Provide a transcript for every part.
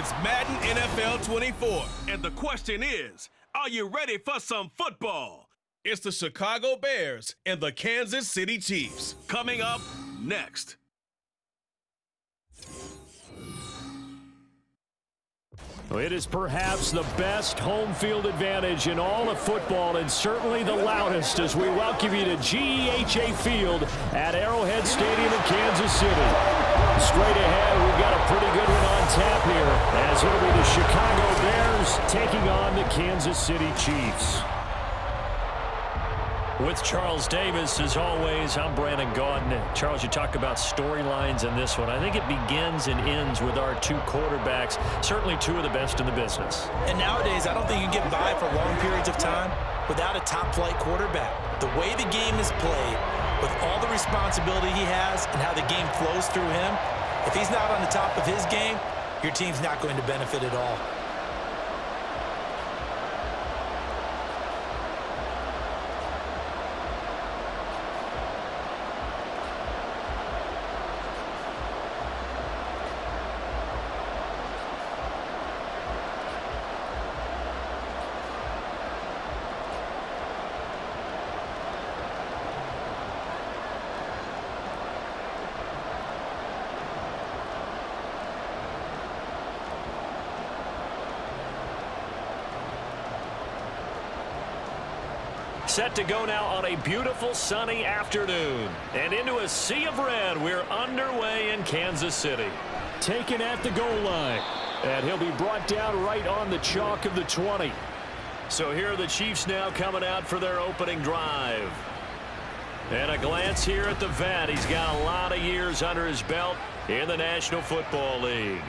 It's Madden NFL 24, and the question is, are you ready for some football? It's the Chicago Bears and the Kansas City Chiefs. Coming up next. It is perhaps the best home field advantage in all of football and certainly the loudest as we welcome you to GEHA Field at Arrowhead Stadium in Kansas City. Straight ahead, we've got a pretty good tap here as it'll be the Chicago Bears taking on the Kansas City Chiefs. With Charles Davis, as always, I'm Brandon Gaudin. Charles, you talk about storylines in this one. I think it begins and ends with our two quarterbacks, certainly two of the best in the business. And nowadays, I don't think you can get by for long periods of time without a top-flight quarterback. The way the game is played, with all the responsibility he has and how the game flows through him, if he's not on the top of his game, your team's not going to benefit at all. Set to go now on a beautiful sunny afternoon. And into a sea of red, we're underway in Kansas City. Taken at the goal line. And he'll be brought down right on the chalk of the 20. So here are the Chiefs now coming out for their opening drive. And a glance here at the vet. He's got a lot of years under his belt in the National Football League.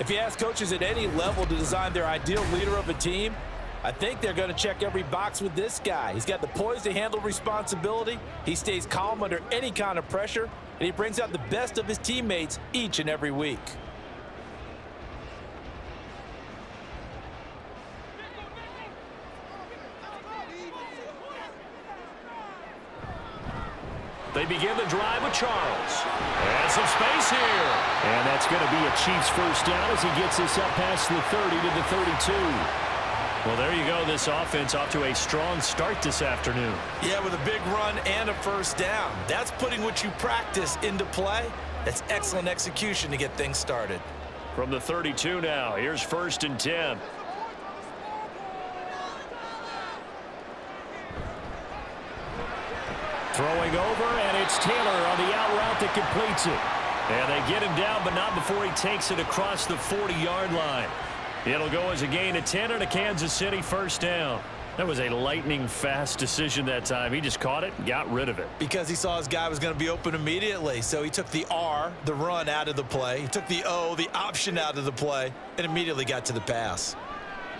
If you ask coaches at any level to design their ideal leader of a team, I think they're going to check every box with this guy. He's got the poise to handle responsibility. He stays calm under any kind of pressure, and he brings out the best of his teammates each and every week. They begin the drive with Charles. And some space here. And that's going to be a Chiefs first down as he gets this up past the 30 to the 32. Well, there you go. This offense off to a strong start this afternoon. Yeah, with a big run and a first down. That's putting what you practice into play. That's excellent execution to get things started. From the 32 now, here's first and 10. Throwing over, and it's Taylor on the out route that completes it. And they get him down, but not before he takes it across the 40-yard line. It'll go as a gain of 10 and a Kansas City first down. That was a lightning-fast decision that time. He just caught it and got rid of it. Because he saw his guy was going to be open immediately. So he took the R, the run, out of the play. He took the O, the option out of the play, and immediately got to the pass.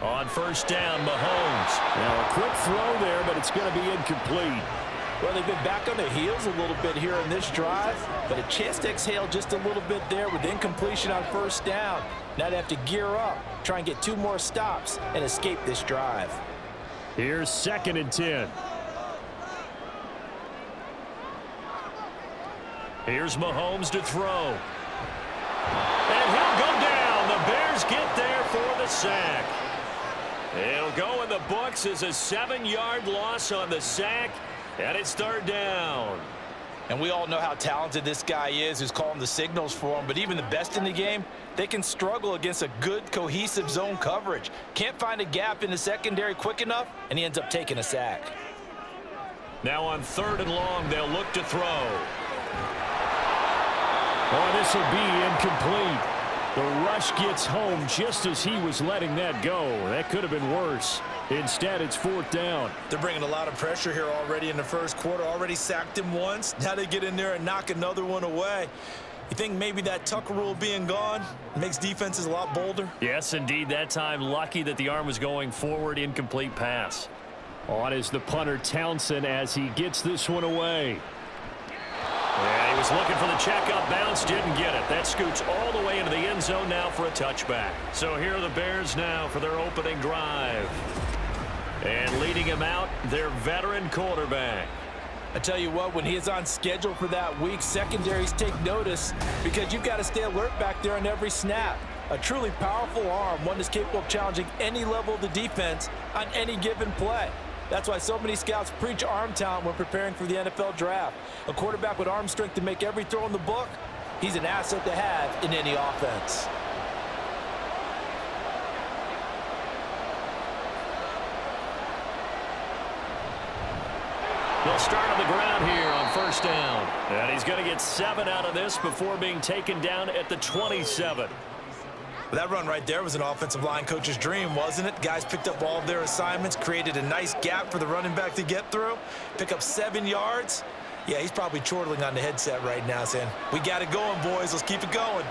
On first down, Mahomes. Now a quick throw there, but it's going to be incomplete. Well, they've been back on their heels a little bit here in this drive, but a chance to exhale just a little bit there with incompletion on first down. Now they have to gear up, try and get two more stops, and escape this drive. Here's second and 10. Here's Mahomes to throw. And he'll go down. The Bears get there for the sack. It'll go in the books as a seven-yard loss on the sack, and it's third down. And we all know how talented this guy is who's calling the signals for him. But even the best in the game, they can struggle against a good, cohesive zone coverage. Can't find a gap in the secondary quick enough, and he ends up taking a sack. Now on third and long, they'll look to throw. Oh, this will be incomplete. The rush gets home just as he was letting that go. That could have been worse. Instead, it's fourth down. They're bringing a lot of pressure here already in the first quarter. Already sacked him once. Now they get in there and knock another one away. You think maybe that Tucker rule being gone makes defenses a lot bolder? Yes, indeed. That time, lucky that the arm was going forward. Incomplete pass. On is the punter Townsend as he gets this one away. Yeah, he was looking for the checkup bounce, didn't get it. That scoots all the way into the end zone now for a touchback. So here are the Bears now for their opening drive. And leading him out, their veteran quarterback. I tell you what, when he is on schedule for that week, secondaries take notice because you've got to stay alert back there on every snap. A truly powerful arm, one that's capable of challenging any level of the defense on any given play. That's why so many scouts preach arm talent when preparing for the NFL draft. A quarterback with arm strength to make every throw in the book, he's an asset to have in any offense. They'll start on the ground here on first down. And he's going to get seven out of this before being taken down at the 27. That run right there was an offensive line coach's dream, wasn't it? Guys picked up all of their assignments, created a nice gap for the running back to get through, pick up seven yards. Yeah, he's probably chortling on the headset right now saying, we got it going, boys. Let's keep it going.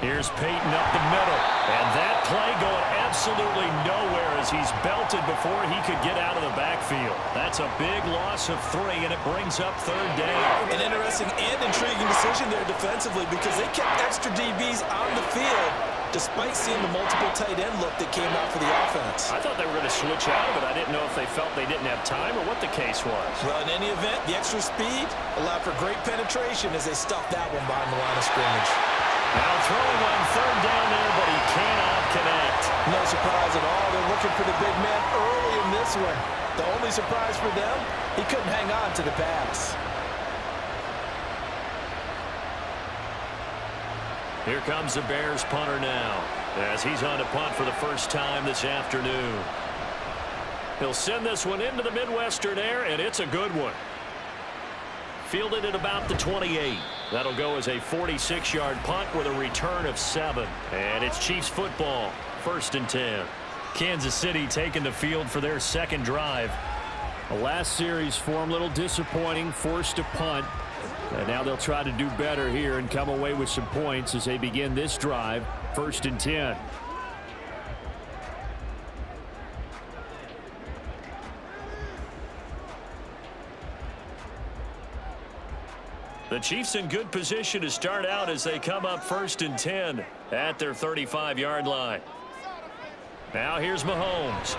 Here's Payton up the middle. And that play going absolutely nowhere as he's belted before he could get out of the backfield. That's a big loss of three, and it brings up third down. An interesting and intriguing decision there defensively because they kept extra DBs on the field despite seeing the multiple tight end look that came out for the offense. I thought they were going to switch out of it. I didn't know if they felt they didn't have time or what the case was. Well, in any event, the extra speed allowed for great penetration as they stuffed that one behind the line of scrimmage. Now throwing on third down there, but he cannot connect. No surprise at all. They're looking for the big man early in this one. The only surprise for them, he couldn't hang on to the pass. Here comes the Bears punter now as he's on to punt for the first time this afternoon. He'll send this one into the Midwestern air, and it's a good one. Fielded at about the 28. That'll go as a 46-yard punt with a return of seven. And it's Chiefs football, first and 10. Kansas City taking the field for their second drive. The last series for them, a little disappointing, forced to punt. And now they'll try to do better here and come away with some points as they begin this drive, first and 10. The Chiefs in good position to start out as they come up first and 10 at their 35-yard line. Now here's Mahomes.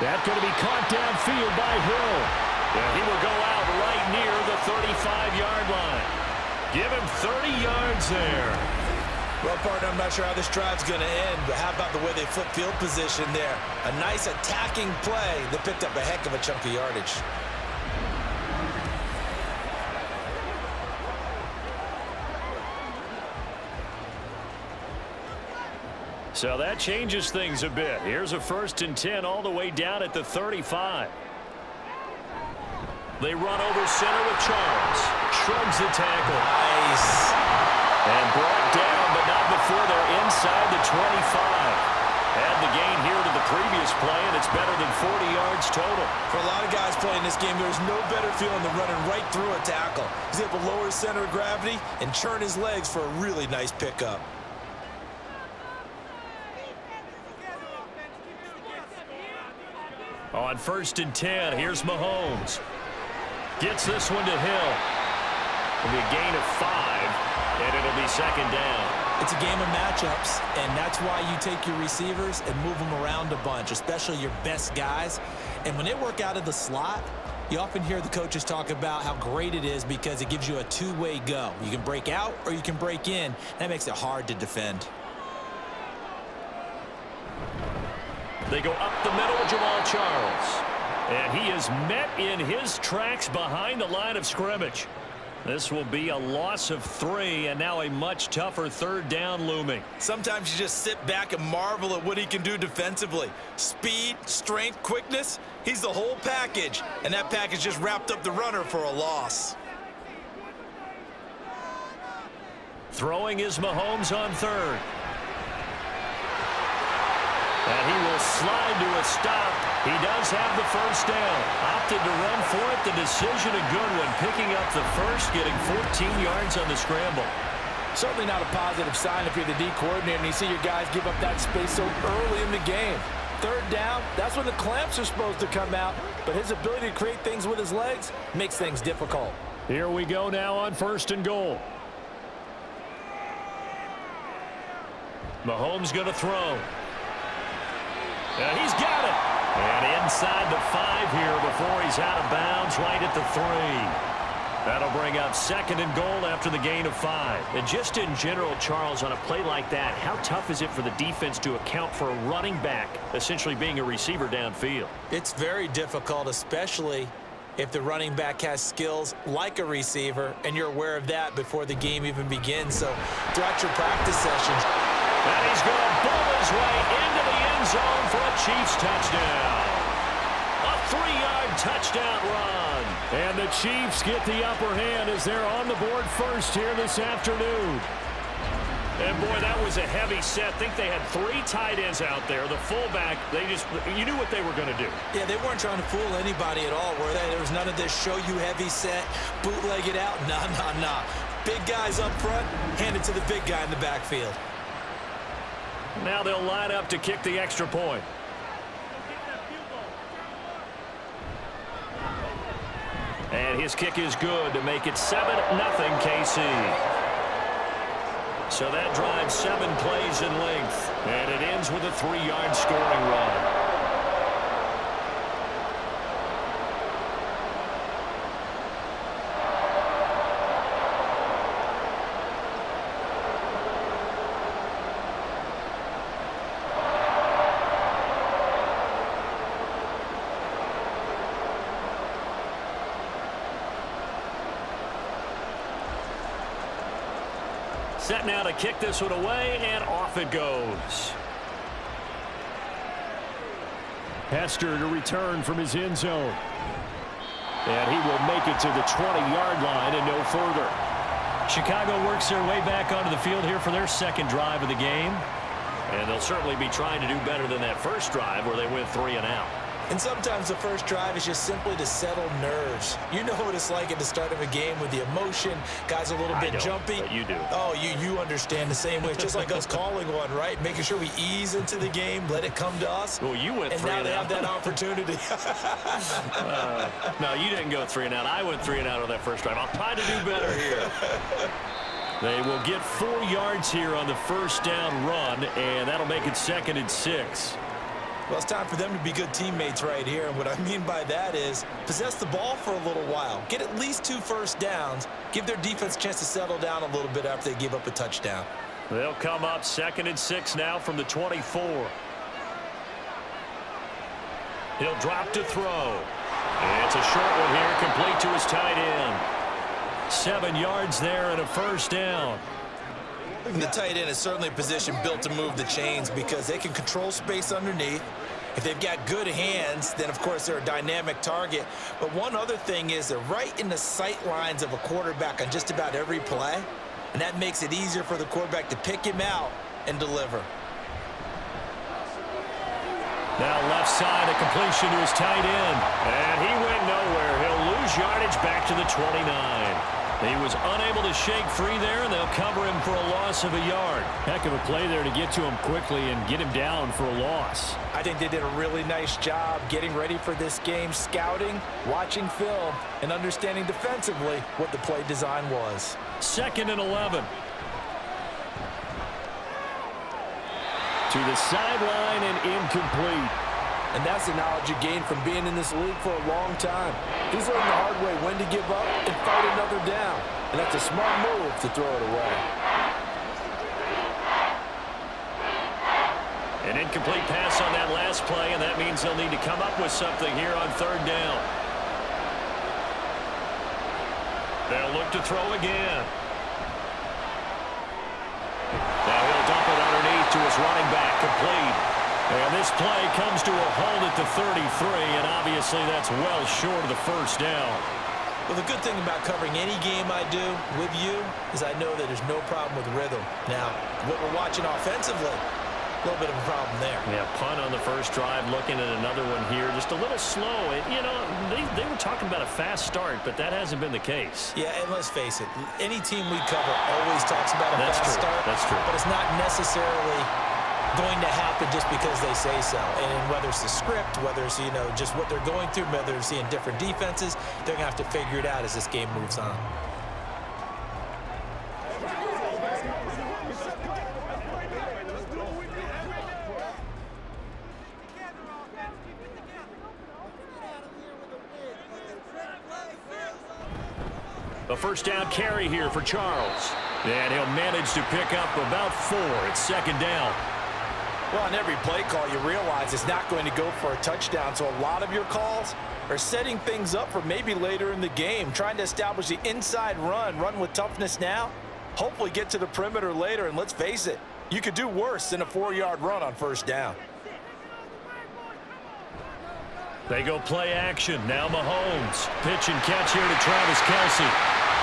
That's going to be caught downfield by Hill. And he will go out right near the 35-yard line. Give him 30 yards there. Well, partner, I'm not sure how this drive's going to end, but how about the way they flip field position there? A nice attacking play that picked up a heck of a chunk of yardage. So that changes things a bit. Here's a first and 10 all the way down at the 35. They run over center with Charles. Shrugs the tackle. Nice. And brought down, but not before they're inside the 25. Add the gain here to the previous play, and it's better than 40 yards total. For a lot of guys playing this game, there's no better feeling than running right through a tackle. He's able to lower his center of gravity and churn his legs for a really nice pickup. On first and 10, here's Mahomes. Gets this one to Hill. It'll be a gain of five, and it'll be second down. It's a game of matchups, and that's why you take your receivers and move them around a bunch, especially your best guys. And when they work out of the slot, you often hear the coaches talk about how great it is because it gives you a two-way go. You can break out or you can break in. That makes it hard to defend. They go up the middle with Jamaal Charles. And he is met in his tracks behind the line of scrimmage. This will be a loss of three, and now a much tougher third down looming. Sometimes you just sit back and marvel at what he can do defensively. Speed, strength, quickness, he's the whole package. And that package just wrapped up the runner for a loss. Throwing is Mahomes on third. And he will slide to a stop. He does have the first down. Opted to run for it. The decision a good one. Picking up the first, getting 14 yards on the scramble. Certainly not a positive sign if you're the D coordinator and you see your guys give up that space so early in the game. Third down, that's when the clamps are supposed to come out. But his ability to create things with his legs makes things difficult. Here we go now on first and goal. Mahomes going to throw. And he's got it. And inside the five here before he's out of bounds right at the three. That'll bring up second and goal after the gain of five. And just in general, Charles, on a play like that, how tough is it for the defense to account for a running back essentially being a receiver downfield? It's very difficult, especially if the running back has skills like a receiver, and you're aware of that before the game even begins. So throughout your practice sessions. And he's going to bull his way into the end zone for a Chiefs touchdown. A three-yard touchdown run. And the Chiefs get the upper hand as they're on the board first here this afternoon. And boy, that was a heavy set. I think they had three tight ends out there. The fullback, they just, you knew what they were going to do. Yeah, they weren't trying to fool anybody at all, were they? There was none of this show you heavy set, bootleg it out. Nah, nah, nah. Big guys up front, hand it to the big guy in the backfield. Now they'll line up to kick the extra point. And his kick is good to make it 7-0 KC. So that drives seven plays in length. And it ends with a three-yard scoring run. Set now to kick this one away, and off it goes. Hester to return from his end zone. And he will make it to the 20-yard line and no further. Chicago works their way back onto the field here for their second drive of the game. And they'll certainly be trying to do better than that first drive where they went three and out. And sometimes the first drive is just simply to settle nerves. You know what it's like at the start of a game with the emotion. Guys a little bit jumpy. you do. Oh, you you understand the same way. It's just like us calling one, right? Making sure we ease into the game, let it come to us. Well, you went and now and they out. have that opportunity. uh, no, you didn't go three and out. I went three and out on that first drive. I'll try to do better here. They will get four yards here on the first down run, and that'll make it second and six. Well, it's time for them to be good teammates right here. And what I mean by that is possess the ball for a little while. Get at least two first downs. Give their defense a chance to settle down a little bit after they give up a touchdown. They'll come up second and six now from the 24. He'll drop to throw. It's a short one here, complete to his tight end. Seven yards there and a first down. The tight end is certainly a position built to move the chains because they can control space underneath. If they've got good hands, then of course they're a dynamic target. But one other thing is they're right in the sight lines of a quarterback on just about every play. And that makes it easier for the quarterback to pick him out and deliver. Now left side, a completion to his tight end. And he went nowhere. He'll lose yardage back to the 29. He was unable to shake free there, and they'll cover him for a loss of a yard. Heck of a play there to get to him quickly and get him down for a loss. I think they did a really nice job getting ready for this game, scouting, watching film, and understanding defensively what the play design was. Second and 11. To the sideline and incomplete. And that's the knowledge you gain from being in this league for a long time. He's learned the hard way when to give up and fight another down. And that's a smart move to throw it away. An incomplete pass on that last play, and that means they'll need to come up with something here on third down. They'll look to throw again. Now he'll dump it underneath to his running back, complete. And this play comes to a halt at the 33, and obviously that's well short of the first down. Well, the good thing about covering any game I do with you is I know that there's no problem with rhythm. Now, what we're watching offensively, a little bit of a problem there. Yeah, punt on the first drive, looking at another one here, just a little slow. And, you know, they, they were talking about a fast start, but that hasn't been the case. Yeah, and let's face it, any team we cover always talks about a That's fast true. start. That's true. But it's not necessarily going to happen just because they say so. And whether it's the script, whether it's, you know, just what they're going through, whether they're seeing different defenses, they're going to have to figure it out as this game moves on. A first down carry here for Charles. And he'll manage to pick up about four. It's second down. Well, on every play call, you realize it's not going to go for a touchdown. So a lot of your calls are setting things up for maybe later in the game, trying to establish the inside run, run with toughness now, hopefully get to the perimeter later. And let's face it, you could do worse than a four-yard run on first down. They go play action. Now Mahomes. Pitch and catch here to Travis Kelce.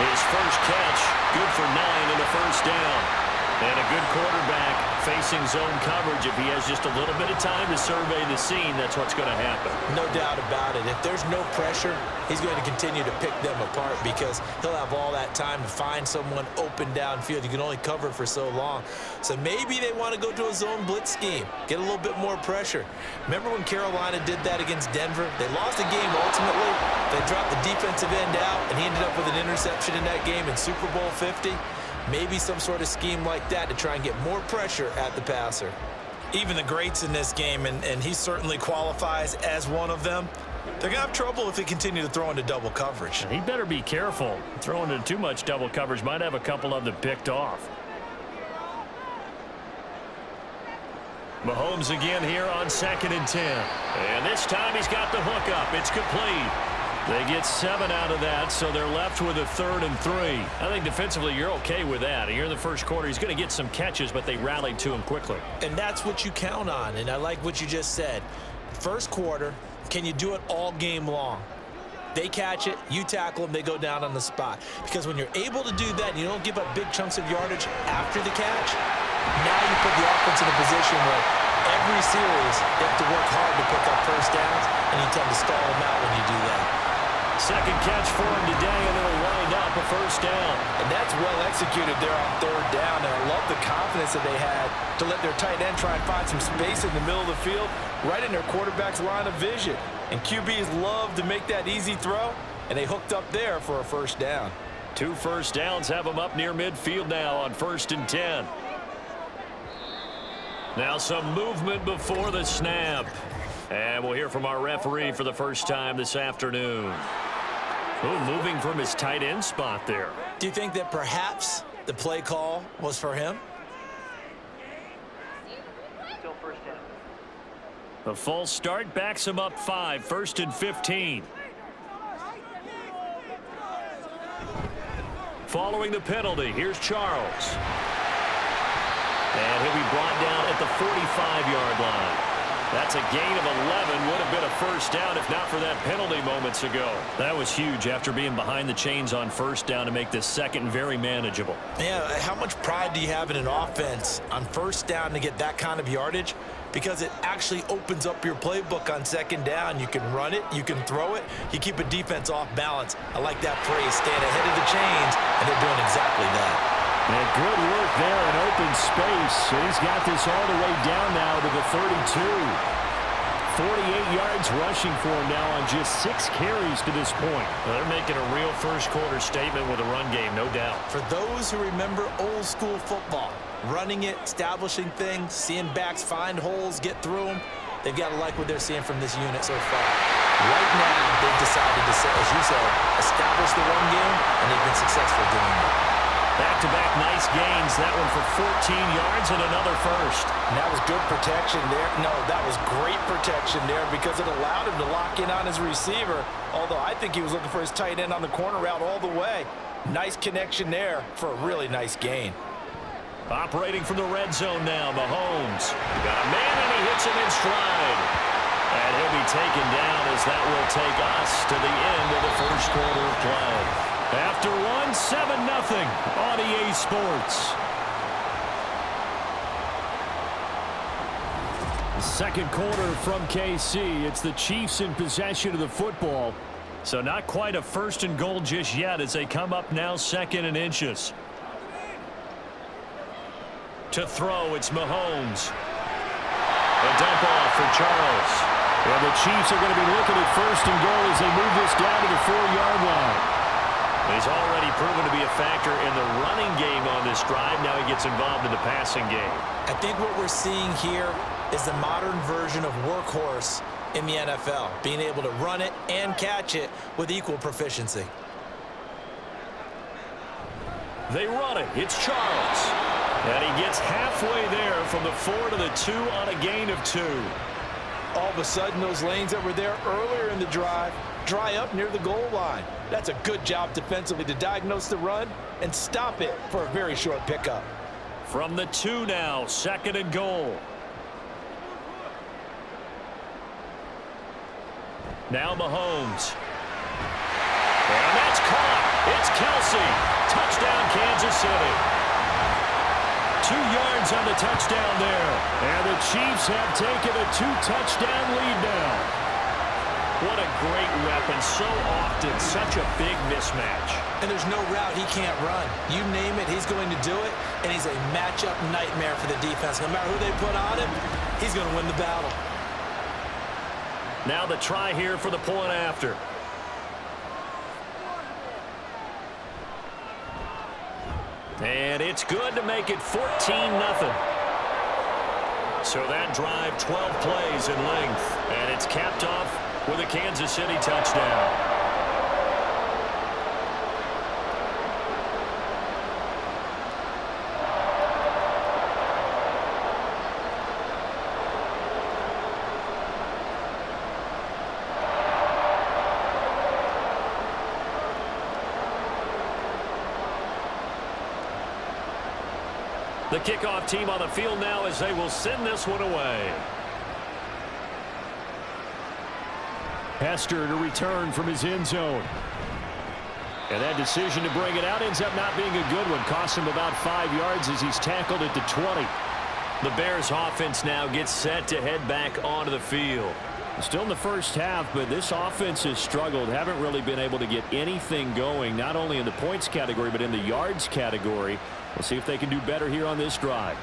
His first catch, good for nine and a first down. And a good quarterback facing zone coverage. If he has just a little bit of time to survey the scene, that's what's going to happen. No doubt about it. If there's no pressure, he's going to continue to pick them apart because he'll have all that time to find someone open downfield. You can only cover for so long. So maybe they want to go to a zone blitz scheme, get a little bit more pressure. Remember when Carolina did that against Denver? They lost the game ultimately. They dropped the defensive end out, and he ended up with an interception in that game in Super Bowl 50. Maybe some sort of scheme like that to try and get more pressure at the passer. Even the greats in this game, and, and he certainly qualifies as one of them, they're going to have trouble if they continue to throw into double coverage. He better be careful. Throwing into too much double coverage might have a couple of them picked off. Mahomes again here on second and 10. And this time he's got the hook up. It's complete. They get seven out of that, so they're left with a third and three. I think defensively you're okay with that. Here in the first quarter, he's going to get some catches, but they rallied to him quickly. And that's what you count on, and I like what you just said. First quarter, can you do it all game long? They catch it, you tackle them, they go down on the spot. Because when you're able to do that and you don't give up big chunks of yardage after the catch, now you put the offense in a position where every series they have to work hard to pick up first downs, and you tend to stall them out when you do. Second catch for him today, and it'll wind up a first down. And that's well executed there on third down, and I love the confidence that they had to let their tight end try and find some space in the middle of the field, right in their quarterback's line of vision. And QBs love to make that easy throw, and they hooked up there for a first down. Two first downs have them up near midfield now on first and 10. Now some movement before the snap. And we'll hear from our referee for the first time this afternoon. Ooh, moving from his tight end spot there. Do you think that perhaps the play call was for him? Still first down. The false start backs him up five, first and 15. Following the penalty, here's Charles. And he'll be brought down at the 45-yard line. That's a gain of 11. Would have been a first down if not for that penalty moments ago. That was huge after being behind the chains on first down to make this second very manageable. Yeah, how much pride do you have in an offense on first down to get that kind of yardage? Because it actually opens up your playbook on second down. You can run it, you can throw it, you keep a defense off balance. I like that phrase, staying ahead of the chains, and they're doing exactly that. And good work there in open space. And he's got this all the way down now to the 32. 48 yards rushing for him now on just six carries to this point. Well, they're making a real first quarter statement with a run game, no doubt. For those who remember old school football, running it, establishing things, seeing backs find holes, get through them, they've got to like what they're seeing from this unit so far. Right now, they've decided to, as you said, establish the run game, and they've been successful doing that. Back-to-back -back nice gains. That one for 14 yards and another first. And that was good protection there. No, that was great protection there because it allowed him to lock in on his receiver. Although I think he was looking for his tight end on the corner route all the way. Nice connection there for a really nice gain. Operating from the red zone now, Mahomes. Got a man and he hits him in stride. And he'll be taken down as that will take us to the end of the first quarter of play. After one, 7-0 on EA Sports. Second quarter from KC. It's the Chiefs in possession of the football. So not quite a first and goal just yet as they come up now second and inches. To throw, it's Mahomes. A dump off for Charles. And the Chiefs are going to be looking at first and goal as they move this down to the four-yard line. He's already proven to be a factor in the running game on this drive. Now he gets involved in the passing game. I think what we're seeing here is the modern version of workhorse in the NFL, being able to run it and catch it with equal proficiency. They run it. It's Charles. And he gets halfway there from the four to the two on a gain of two. All of a sudden, those lanes that were there earlier in the drive dry up near the goal line. That's a good job defensively to diagnose the run and stop it for a very short pickup. From the two now, second and goal. Now Mahomes. And that's caught. It's Kelce. Touchdown, Kansas City. Two yards on the touchdown there. And the Chiefs have taken a two-touchdown lead now. What a great weapon. So often, such a big mismatch. And there's no route he can't run. You name it, he's going to do it. And he's a matchup nightmare for the defense. No matter who they put on him, he's going to win the battle. Now the try here for the point after. And it's good to make it 14-0. So that drive, 12 plays in length. And it's capped off with a Kansas City touchdown. The kickoff team on the field now as they will send this one away. Hester to return from his end zone. And that decision to bring it out ends up not being a good one. Costs him about five yards as he's tackled at the 20. The Bears offense now gets set to head back onto the field. Still in the first half, but this offense has struggled. Haven't really been able to get anything going, not only in the points category, but in the yards category. We'll see if they can do better here on this drive.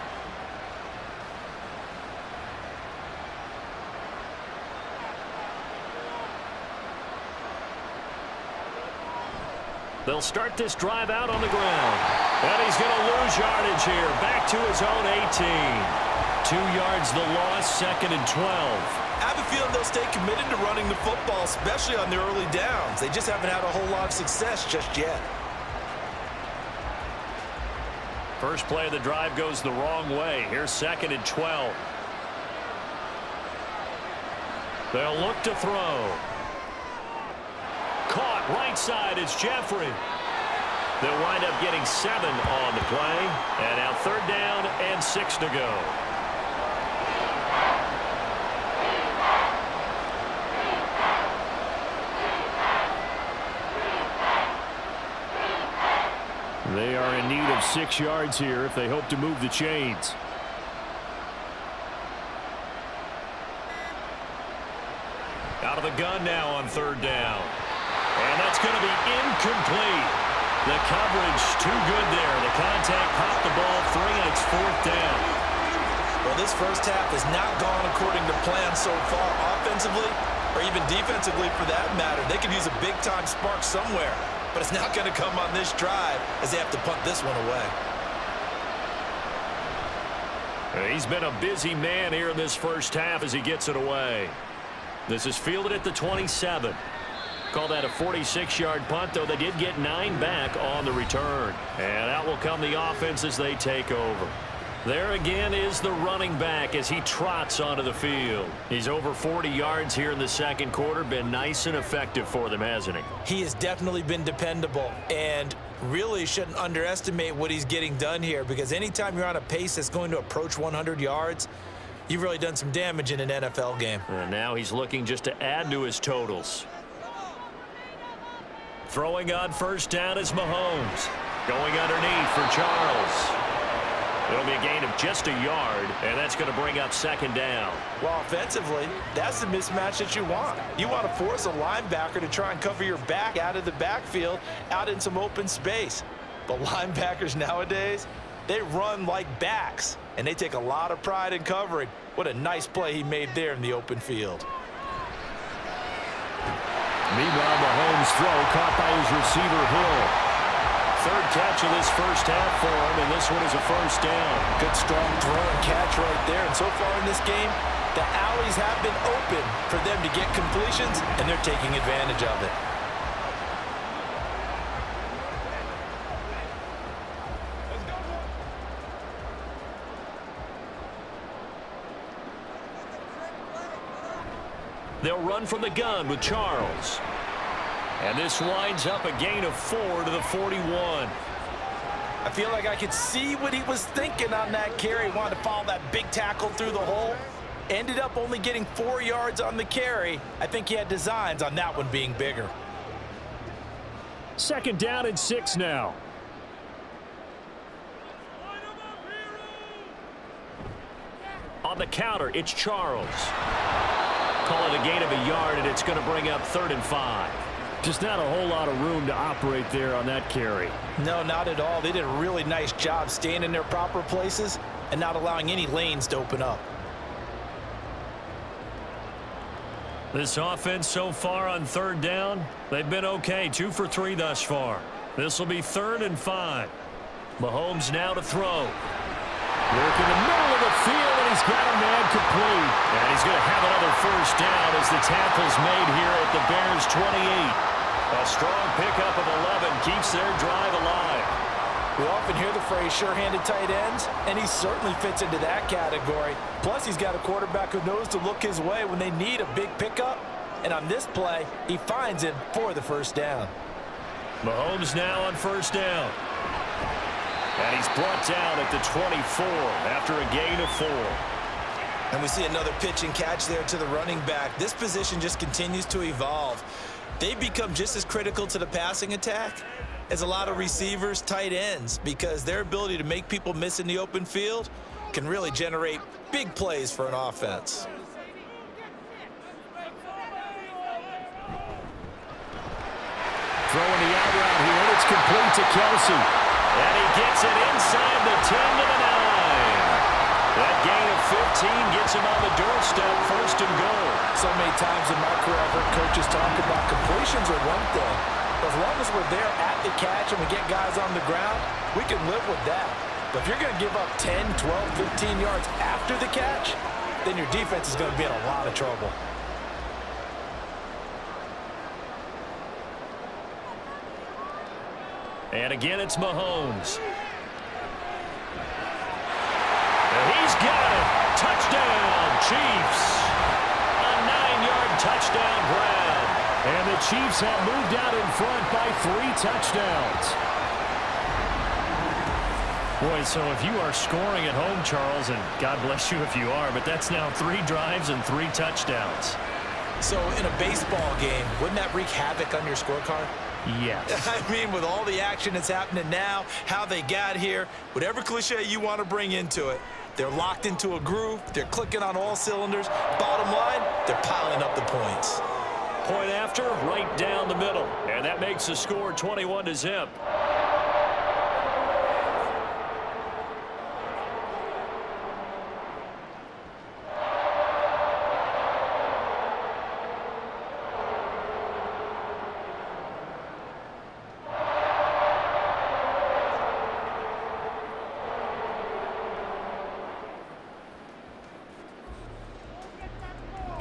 They'll start this drive out on the ground. And he's going to lose yardage here. Back to his own 18. Two yards the loss, second and 12. I have a feeling they'll stay committed to running the football, especially on their early downs. They just haven't had a whole lot of success just yet. First play of the drive goes the wrong way. Here's second and 12. They'll look to throw. Caught right side. It's Jeffery. They'll wind up getting seven on the play. And now third down and six to go. They are in need of six yards here if they hope to move the chains. Out of the gun now on third down. And that's going to be incomplete. The coverage too good there. The contact popped the ball free, and it's fourth down. Well, this first half has not gone according to plan so far offensively or even defensively for that matter. They could use a big-time spark somewhere but it's not going to come on this drive as they have to punt this one away. He's been a busy man here in this first half as he gets it away. This is fielded at the 27. Call that a 46-yard punt, though they did get nine back on the return. And out will come the offense as they take over. There again is the running back as he trots onto the field. He's over 40 yards here in the second quarter. Been nice and effective for them, hasn't he? He has definitely been dependable and really shouldn't underestimate what he's getting done here because anytime you're on a pace that's going to approach 100 yards, you've really done some damage in an NFL game. And now he's looking just to add to his totals. Throwing on first down is Mahomes. Going underneath for Charles. It'll be a gain of just a yard, and that's going to bring up second down. Well, offensively, that's the mismatch that you want. You want to force a linebacker to try and cover your back out of the backfield, out in some open space. But linebackers nowadays, they run like backs, and they take a lot of pride in covering. What a nice play he made there in the open field. Meanwhile, Mahomes' throw caught by his receiver, Hill third catch of this first half for him, and this one is a first down. Good strong throw and catch right there. And so far in this game, the alleys have been open for them to get completions, and they're taking advantage of it. They'll run from the gun with Charles. And this winds up a gain of four to the 41. I feel like I could see what he was thinking on that carry. Wanted to follow that big tackle through the hole. Ended up only getting four yards on the carry. I think he had designs on that one being bigger. Second down and six now. On the counter, it's Charles. Call it a gain of a yard, and it's going to bring up third and five. Just not a whole lot of room to operate there on that carry. No, not at all. They did a really nice job staying in their proper places and not allowing any lanes to open up. This offense so far on third down, they've been okay. Two for three thus far. This will be third and five. Mahomes now to throw. Work in the middle of the field, and he's got a man complete. And he's going to have another first down as the tackle's made here at the Bears' 28. A strong pickup of 11 keeps their drive alive. We often hear the phrase sure-handed tight ends, and he certainly fits into that category. Plus, he's got a quarterback who knows to look his way when they need a big pickup. And on this play, he finds him for the first down. Mahomes now on first down. And he's brought down at the 24 after a gain of four. And we see another pitch and catch there to the running back. This position just continues to evolve. They become just as critical to the passing attack as a lot of receivers, tight ends, because their ability to make people miss in the open field can really generate big plays for an offense. Throwing the out route here, and it's complete to Kelce. And he gets it inside the 10 to the 9. That gain of 15 gets him on the doorstep, first and goal. So many times in my career, I've heard coaches talk about completions are one thing. But as long as we're there at the catch and we get guys on the ground, we can live with that. But if you're going to give up 10, 12, 15 yards after the catch, then your defense is going to be in a lot of trouble. And again, it's Mahomes. And he's got it. Touchdown, Chiefs. A nine-yard touchdown grab. And the Chiefs have moved out in front by three touchdowns. Boy, so if you are scoring at home, Charles, and God bless you if you are, but that's now three drives and three touchdowns. So in a baseball game, wouldn't that wreak havoc on your scorecard? Yes. I mean, with all the action that's happening now, how they got here, whatever cliche you want to bring into it, they're locked into a groove. They're clicking on all cylinders. Bottom line, they're piling up the points. Point after, right down the middle. And that makes the score 21 to zip.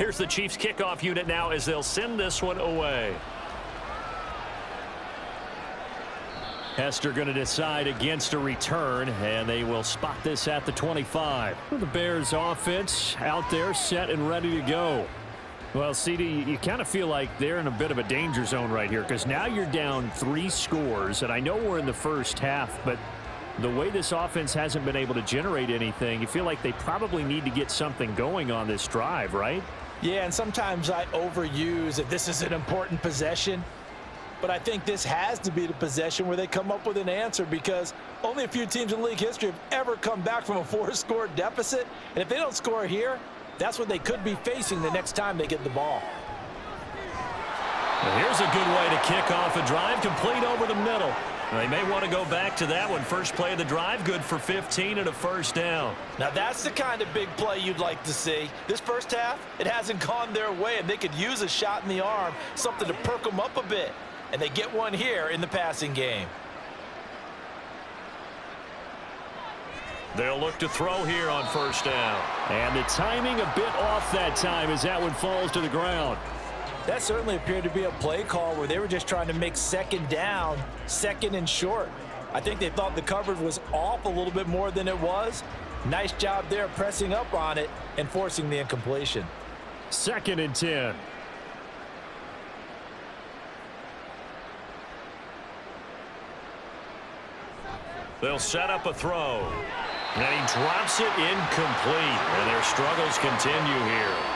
Here's the Chiefs kickoff unit now as they'll send this one away. Hester going to decide against a return, and they will spot this at the 25. The Bears offense out there set and ready to go. Well, CD, you kind of feel like they're in a bit of a danger zone right here because now you're down three scores, and I know we're in the first half, but the way this offense hasn't been able to generate anything, you feel like they probably need to get something going on this drive, right? Yeah, and sometimes I overuse that this is an important possession. But I think this has to be the possession where they come up with an answer because only a few teams in league history have ever come back from a four-score deficit. And if they don't score here, that's what they could be facing the next time they get the ball. Well, here's a good way to kick off a drive complete over the middle. They may want to go back to that one. First play of the drive, good for 15 and a first down. Now that's the kind of big play you'd like to see. This first half, it hasn't gone their way, and they could use a shot in the arm, something to perk them up a bit. And they get one here in the passing game. They'll look to throw here on first down. And the timing a bit off that time as that one falls to the ground. That certainly appeared to be a play call where they were just trying to make second down, second and short. I think they thought the coverage was off a little bit more than it was. Nice job there pressing up on it and forcing the incompletion. Second and 10. They'll set up a throw. And he drops it incomplete. And their struggles continue here.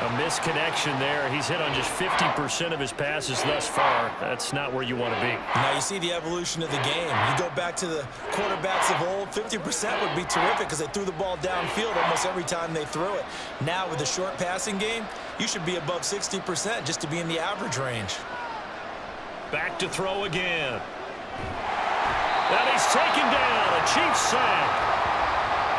A misconnection there. He's hit on just 50% of his passes thus far. That's not where you want to be. Now you see the evolution of the game. You go back to the quarterbacks of old, 50% would be terrific because they threw the ball downfield almost every time they threw it. Now with the short passing game, you should be above 60% just to be in the average range. Back to throw again. And he's taken down. A Chiefs sack.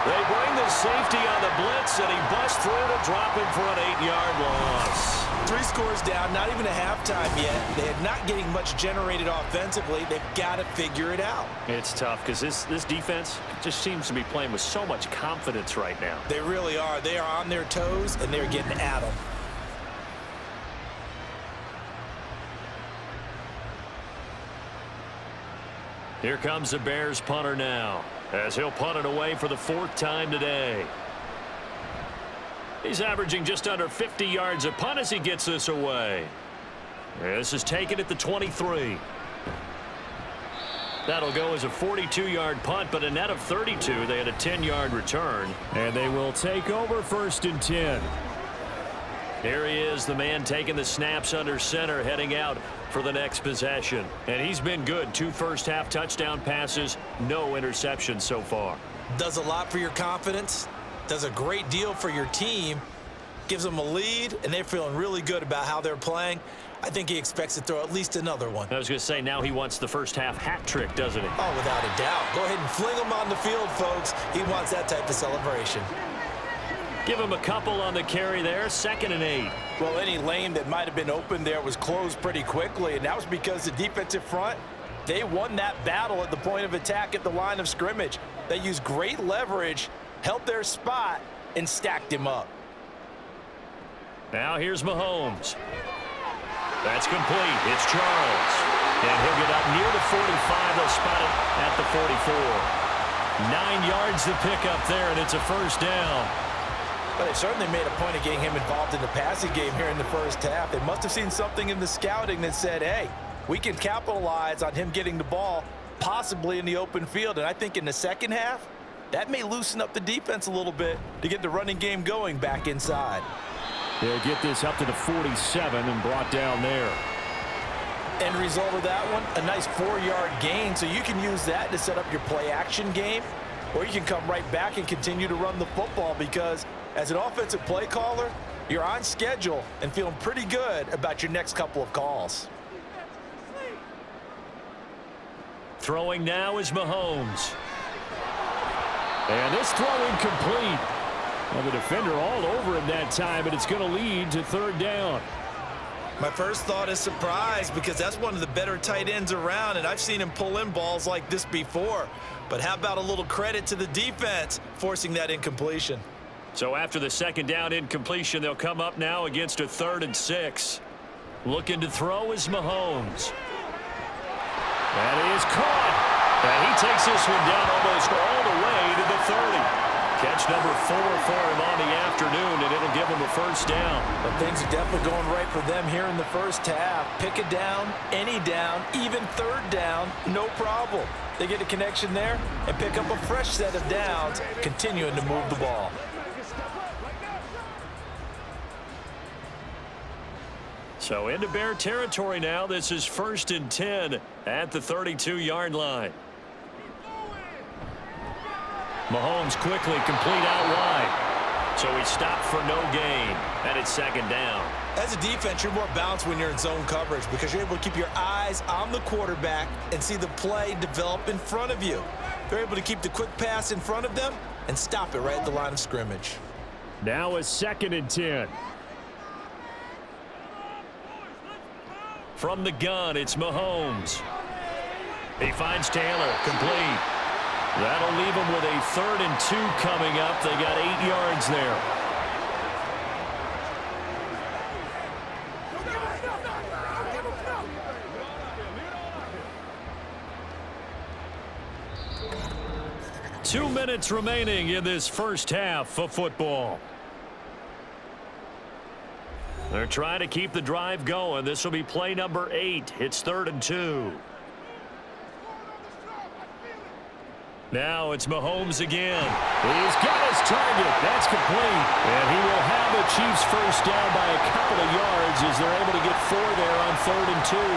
They bring the safety on the blitz, and he busts through to drop him for an eight-yard loss. Three scores down, not even a halftime yet. They are not getting much generated offensively. They've got to figure it out. It's tough because this, this defense just seems to be playing with so much confidence right now. They really are. They are on their toes, and they're getting at them. Here comes the Bears punter now as he'll punt it away for the fourth time today. He's averaging just under 50 yards a punt as he gets this away. This is taken at the 23. That'll go as a 42-yard punt, but a net of 32. They had a 10-yard return. And they will take over first and 10. Here he is, the man taking the snaps under center, heading out for the next possession. And he's been good. Two first-half touchdown passes, no interceptions so far. Does a lot for your confidence. Does a great deal for your team. Gives them a lead, and they're feeling really good about how they're playing. I think he expects to throw at least another one. I was going to say, now he wants the first half hat trick, doesn't he? Oh, without a doubt. Go ahead and fling him on the field, folks. He wants that type of celebration. Give him a couple on the carry there, second and eight. Well, any lane that might have been open there was closed pretty quickly, and that was because the defensive front, they won that battle at the point of attack at the line of scrimmage. They used great leverage, held their spot, and stacked him up. Now here's Mahomes. That's complete. It's Charles. And he'll get up near the 45. They'll spot it at the 44. Nine yards to pick up there, and it's a first down. But they certainly made a point of getting him involved in the passing game here in the first half. They must have seen something in the scouting that said, hey, we can capitalize on him getting the ball possibly in the open field. And I think in the second half, that may loosen up the defense a little bit to get the running game going back inside. They'll get this up to the 47 and brought down there. End result of that one, a nice four-yard gain, so you can use that to set up your play-action game, or you can come right back and continue to run the football because as an offensive play caller, you're on schedule and feeling pretty good about your next couple of calls. Throwing now is Mahomes. And this throw incomplete. Well, the defender all over him that time, but it's going to lead to third down. My first thought is surprise because that's one of the better tight ends around, and I've seen him pull in balls like this before. But how about a little credit to the defense forcing that incompletion? So after the second down incompletion, they'll come up now against a third and six. Looking to throw is Mahomes. Is caught. And he takes this one down almost all the way to the 30. Catch number four for him on the afternoon, and it'll give him a first down. But things are definitely going right for them here in the first half. Pick a down, any down, even third down, no problem. They get a connection there and pick up a fresh set of downs, continuing to move the ball. So into Bear territory now. This is first and 10 at the 32-yard line. Mahomes quickly complete out wide. So he stopped for no gain, and it's second down. As a defense, you're more balanced when you're in zone coverage because you're able to keep your eyes on the quarterback and see the play develop in front of you. They're able to keep the quick pass in front of them and stop it right at the line of scrimmage. Now a second and 10. From the gun, it's Mahomes. He finds Taylor, complete. That'll leave him with a third and two coming up. They got eight yards there. Two minutes remaining in this first half of football. They're trying to keep the drive going. This will be play number eight. It's third and two. Now it's Mahomes again. He's got his target. That's complete. And he will have the Chiefs first down by a couple of yards as they're able to get four there on third and two.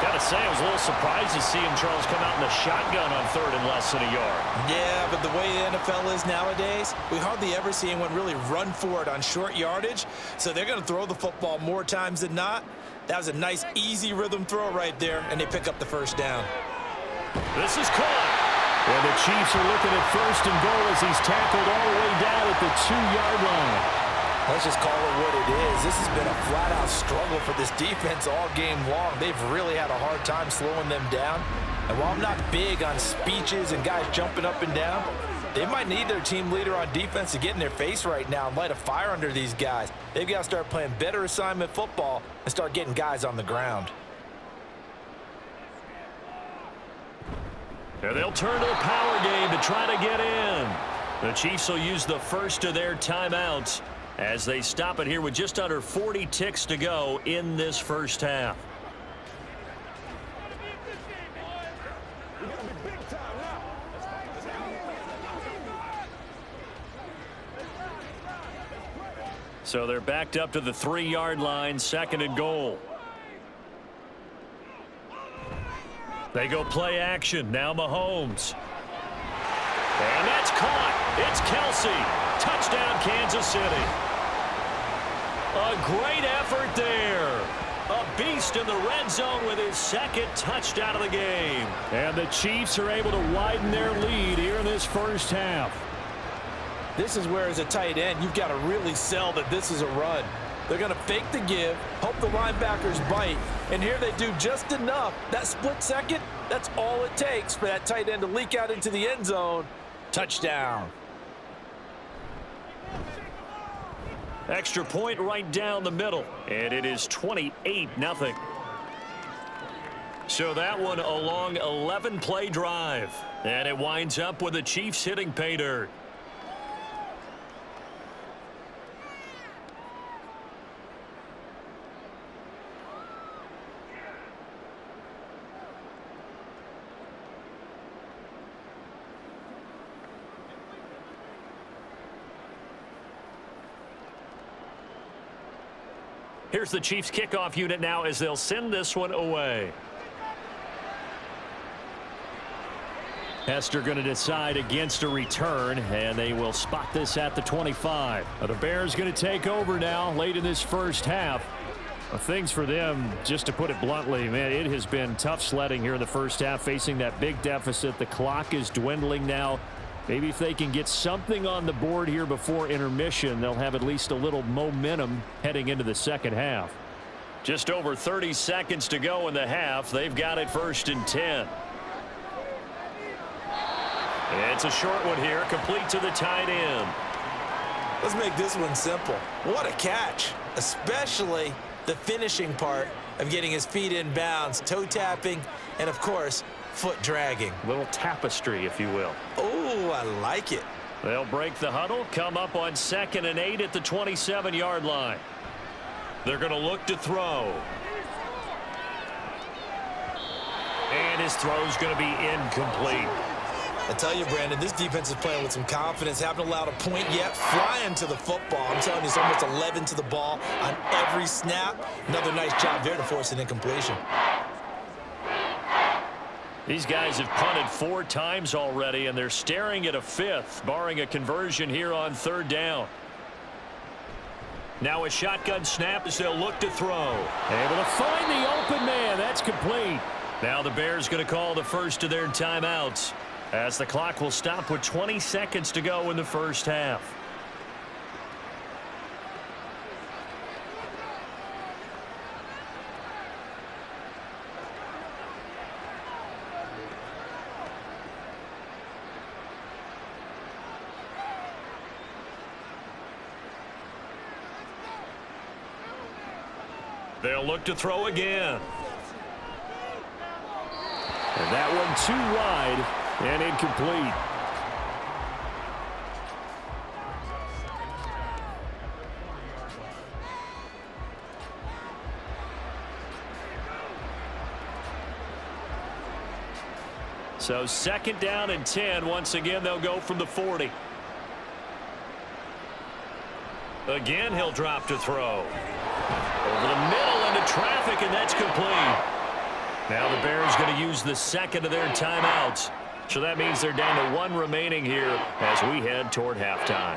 Got to say, I was a little surprised to see him, Charles, come out in the shotgun on third and less than a yard. Yeah, but the way the NFL is nowadays, we hardly ever see anyone really run for it on short yardage. So they're going to throw the football more times than not. That was a nice, easy rhythm throw right there, and they pick up the first down. This is caught. And the Chiefs are looking at first and goal as he's tackled all the way down at the two-yard line. Let's just call it what it is. This has been a flat-out struggle for this defense all game long. They've really had a hard time slowing them down. And while I'm not big on speeches and guys jumping up and down, they might need their team leader on defense to get in their face right now and light a fire under these guys. They've got to start playing better assignment football and start getting guys on the ground. And they'll turn to a power game to try to get in. The Chiefs will use the first of their timeouts as they stop it here with just under 40 ticks to go in this first half. So they're backed up to the three-yard line, second and goal. They go play action. Now Mahomes. And that's caught. It's Kelce. Touchdown, Kansas City. A great effort there. A beast in the red zone with his second touchdown of the game. And the Chiefs are able to widen their lead here in this first half. This is where, as a tight end, you've got to really sell that this is a run. They're going to fake the give, hope the linebackers bite, and here they do just enough. That split second, that's all it takes for that tight end to leak out into the end zone. Touchdown. Extra point right down the middle. And it is 28-0. So that one a long 11-play drive. And it winds up with the Chiefs hitting pay dirt. Here's the Chiefs kickoff unit now as they'll send this one away. Hester going to decide against a return, and they will spot this at the 25. The Bears going to take over now late in this first half. Things for them, just to put it bluntly, man, it has been tough sledding here in the first half, facing that big deficit. The clock is dwindling now. Maybe if they can get something on the board here before intermission, they'll have at least a little momentum heading into the second half. Just over 30 seconds to go in the half. They've got it first and 10. It's a short one here, complete to the tight end. Let's make this one simple. What a catch, especially the finishing part of getting his feet in bounds, toe tapping, and of course, foot dragging. Little tapestry, if you will. Oh, I like it. They'll break the huddle, come up on second and eight at the 27-yard line. They're going to look to throw. And his throw is going to be incomplete. I tell you, Brandon, this defense is playing with some confidence. Haven't allowed a point yet. Flying to the football. I'm telling you, it's almost 11 to the ball on every snap. Another nice job there to force an incompletion. These guys have punted four times already, and they're staring at a fifth, barring a conversion here on third down. Now a shotgun snap as they'll look to throw. Able to find the open man. That's complete. Now the Bears going to call the first of their timeouts as the clock will stop with 20 seconds to go in the first half. They'll look to throw again. And that one too wide and incomplete. So second down and 10. Once again, they'll go from the 40. Again, he'll drop to throw. Over the middle traffic, and that's complete. Now the Bears going to use the second of their timeouts. So that means they're down to one remaining here as we head toward halftime.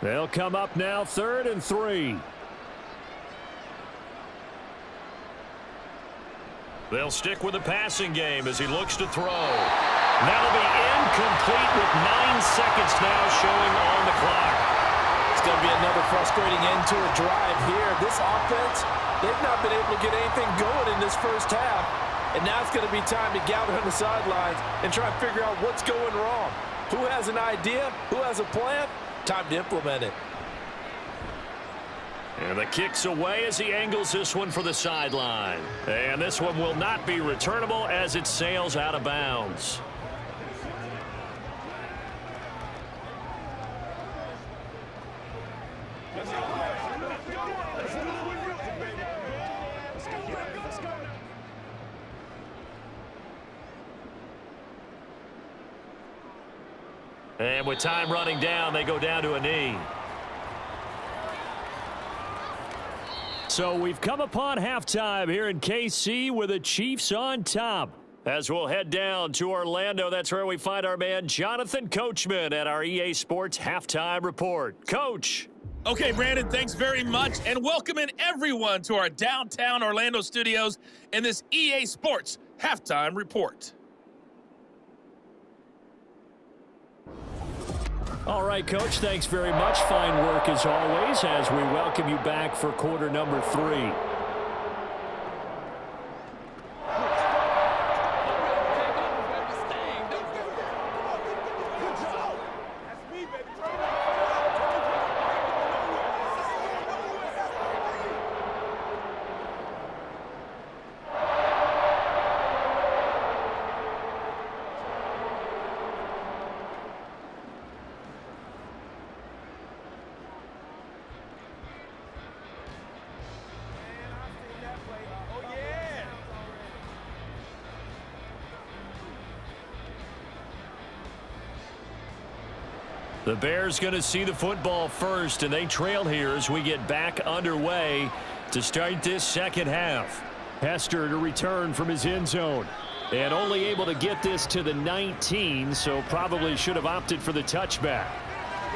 They'll come up now third and three. They'll stick with the passing game as he looks to throw. That'll be incomplete with nine seconds now showing on the clock. It's going to be another frustrating end to a drive here. This offense, they've not been able to get anything going in this first half. And now it's going to be time to gather on the sidelines and try and figure out what's going wrong. Who has an idea? Who has a plan? Time to implement it. And the kick's away as he angles this one for the sideline. And this one will not be returnable as it sails out of bounds. And with time running down, they go down to a knee. So we've come upon halftime here in KC with the Chiefs on top. As we'll head down to Orlando, that's where we find our man Jonathan Coachman at our EA Sports Halftime Report. Coach. Okay, Brandon, thanks very much, and welcoming everyone to our downtown Orlando studios in this EA Sports Halftime Report. All right, Coach, thanks very much. Fine work as always as we welcome you back for quarter number three. The Bears going to see the football first, and they trail here as we get back underway to start this second half. Hester to return from his end zone. And only able to get this to the 19, so probably should have opted for the touchback.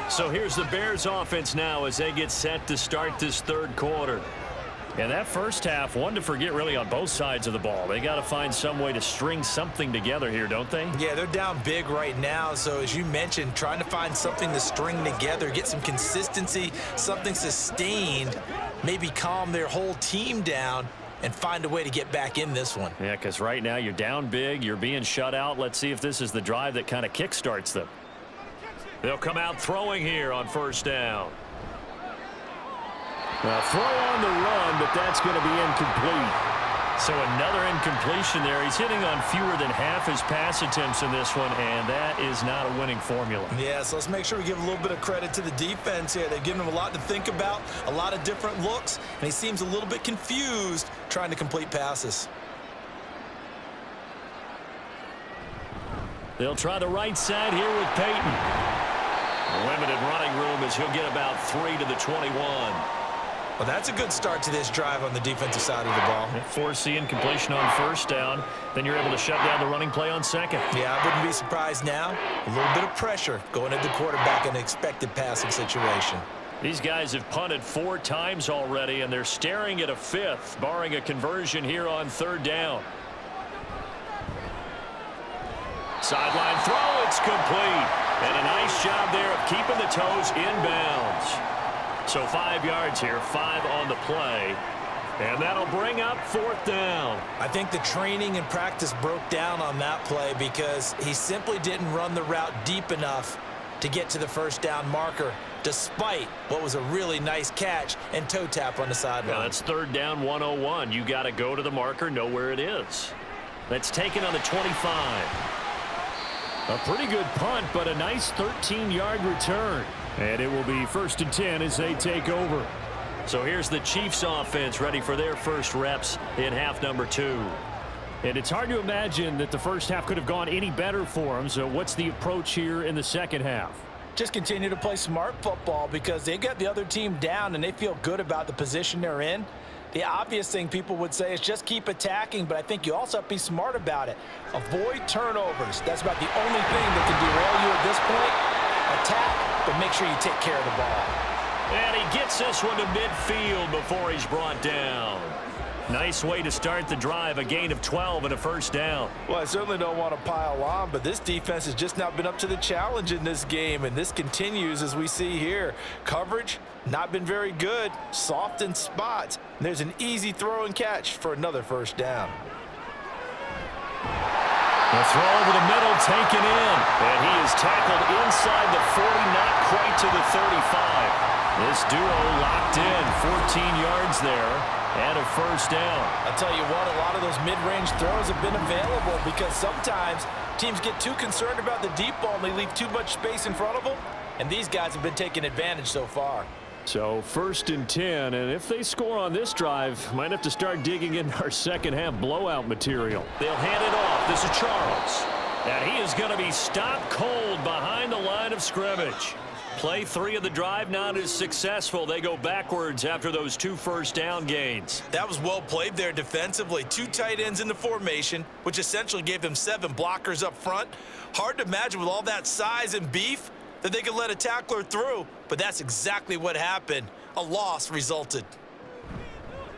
So here's the Bears offense now as they get set to start this third quarter. And that first half, one to forget really on both sides of the ball. They got to find some way to string something together here, don't they? Yeah, they're down big right now. So as you mentioned, trying to find something to string together, get some consistency, something sustained, maybe calm their whole team down and find a way to get back in this one. Yeah, because right now you're down big, you're being shut out. Let's see if this is the drive that kind of kickstarts them. They'll come out throwing here on first down. A throw on the run, but that's going to be incomplete. So another incompletion there. He's hitting on fewer than half his pass attempts in this one, and that is not a winning formula. Yeah, so let's make sure we give a little bit of credit to the defense here. They've given him a lot to think about, a lot of different looks, and he seems a little bit confused trying to complete passes. They'll try the right side here with Payton. Limited running room as he'll get about three to the 21. Well, that's a good start to this drive on the defensive side of the ball. Force the incompletion on first down. Then you're able to shut down the running play on second. Yeah, I wouldn't be surprised now. A little bit of pressure going at the quarterback in an expected passing situation. These guys have punted four times already, and they're staring at a fifth, barring a conversion here on third down. Sideline throw, it's complete. And a nice job there of keeping the toes inbounds. So five yards here, five on the play. And that'll bring up fourth down. I think the training and practice broke down on that play because he simply didn't run the route deep enough to get to the first down marker, despite what was a really nice catch and toe tap on the sideline. Now that's third down 101. You got to go to the marker, know where it is. That's taken on the 25. A pretty good punt, but a nice 13-yard return. And it will be first and 10 as they take over. So here's the Chiefs offense ready for their first reps in half number two. And it's hard to imagine that the first half could have gone any better for them. So what's the approach here in the second half? Just continue to play smart football because they got the other team down and they feel good about the position they're in. The obvious thing people would say is just keep attacking, but I think you also have to be smart about it. Avoid turnovers. That's about the only thing that can derail you at this point. Attack, but make sure you take care of the ball. And he gets this one to midfield before he's brought down. Nice way to start the drive, a gain of 12 and a first down. Well, I certainly don't want to pile on, but this defense has just not been up to the challenge in this game, and this continues as we see here. Coverage, not been very good, soft in spots. And there's an easy throw and catch for another first down. The throw over the middle taken in, and he is tackled inside the 40, not quite to the 35. This duo locked in, 14 yards there. And a first down. I'll tell you what, a lot of those mid-range throws have been available because sometimes teams get too concerned about the deep ball and they leave too much space in front of them. And these guys have been taking advantage so far. So first and 10, and if they score on this drive, might have to start digging in our second half blowout material. They'll hand it off. This is Charles. And he is going to be stopped cold behind the line of scrimmage. Play three of the drive not as successful. They go backwards after those two first down gains. That was well played there defensively. Two tight ends in the formation, which essentially gave them seven blockers up front. Hard to imagine with all that size and beef that they could let a tackler through, but that's exactly what happened. A loss resulted.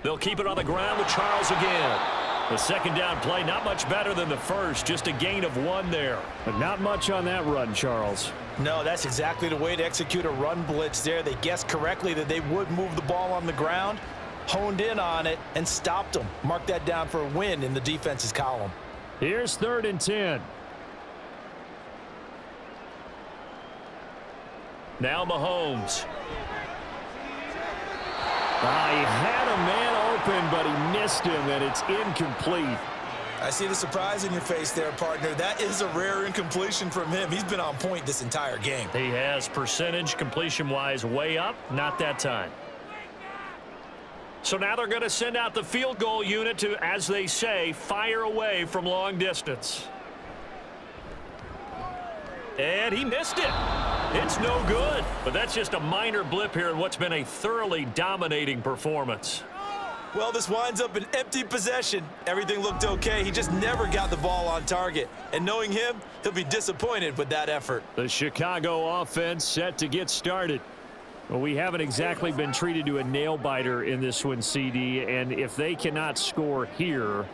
They'll keep it on the ground with Charles again. The second down play, not much better than the first, just a gain of one there. But not much on that run, Charles. No, that's exactly the way to execute a run blitz there. They guessed correctly that they would move the ball on the ground, honed in on it, and stopped them. Mark that down for a win in the defense's column. Here's third and 10. Now Mahomes. Ah, I had a man open, but he missed him, and it's incomplete. I see the surprise in your face there, partner. That is a rare incompletion from him. He's been on point this entire game. He has percentage completion-wise way up. Not that time. So now they're going to send out the field goal unit to, as they say, fire away from long distance. And he missed it. It's no good. But that's just a minor blip here in what's been a thoroughly dominating performance. Well, this winds up an empty possession. Everything looked okay. He just never got the ball on target. And knowing him, he'll be disappointed with that effort. The Chicago offense set to get started. Well, we haven't exactly been treated to a nail-biter in this one, CD. And if they cannot score here,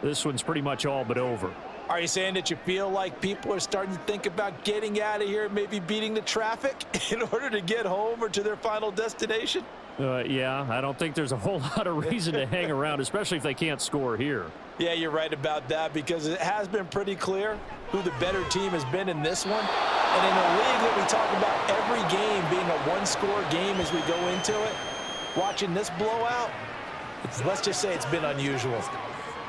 this one's pretty much all but over. Are you saying that you feel like people are starting to think about getting out of here, maybe beating the traffic in order to get home or to their final destination? Uh, yeah, I don't think there's a whole lot of reason to hang around, especially if they can't score here. Yeah, you're right about that because it has been pretty clear who the better team has been in this one. And in a league that we talk about every game being a one-score game as we go into it, watching this blowout, let's just say it's been unusual.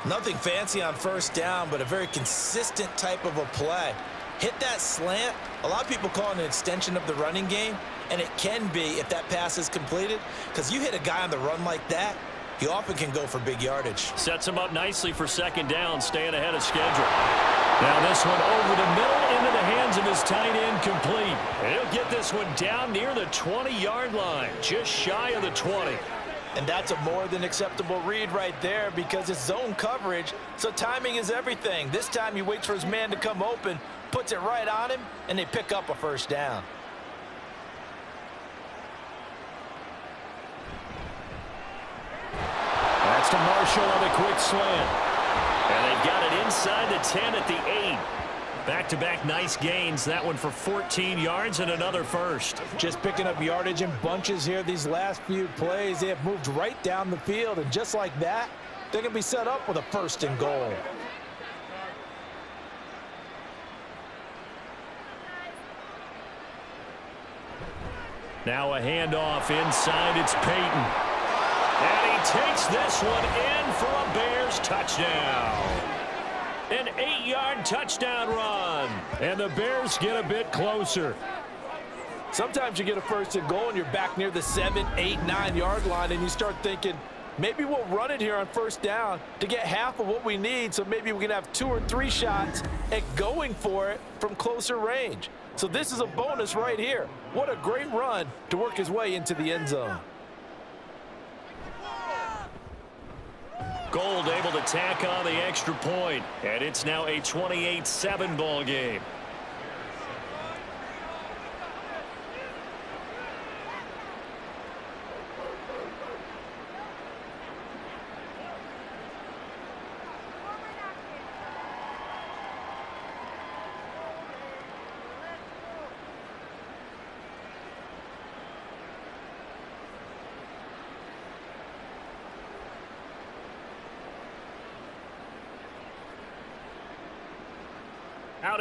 Nothing fancy on first down, but a very consistent type of a play. Hit that slant. A lot of people call it an extension of the running game, and it can be if that pass is completed, because you hit a guy on the run like that, he often can go for big yardage. Sets him up nicely for second down, staying ahead of schedule. Now this one over the middle into the hands of his tight end complete. He'll get this one down near the 20-yard line, just shy of the 20. And that's a more than acceptable read right there because it's zone coverage, so timing is everything. This time he waits for his man to come open, puts it right on him, and they pick up a first down. That's to Marshall on a quick slam. And they've got it inside the 10 at the 8. Back-to-back -back nice gains. That one for 14 yards and another first. Just picking up yardage in bunches here these last few plays. They have moved right down the field, and just like that, they're going to be set up with a first and goal. Now a handoff inside. It's Payton. And he takes this one in for a Bears touchdown. An eight-yard touchdown run. And the Bears get a bit closer. Sometimes you get a first and goal and you're back near the seven, eight, nine yard line and you start thinking, maybe we'll run it here on first down to get half of what we need so maybe we can have two or three shots at going for it from closer range. So this is a bonus right here. What a great run to work his way into the end zone. Gould able to tack on the extra point, and it's now a 28-7 ball game.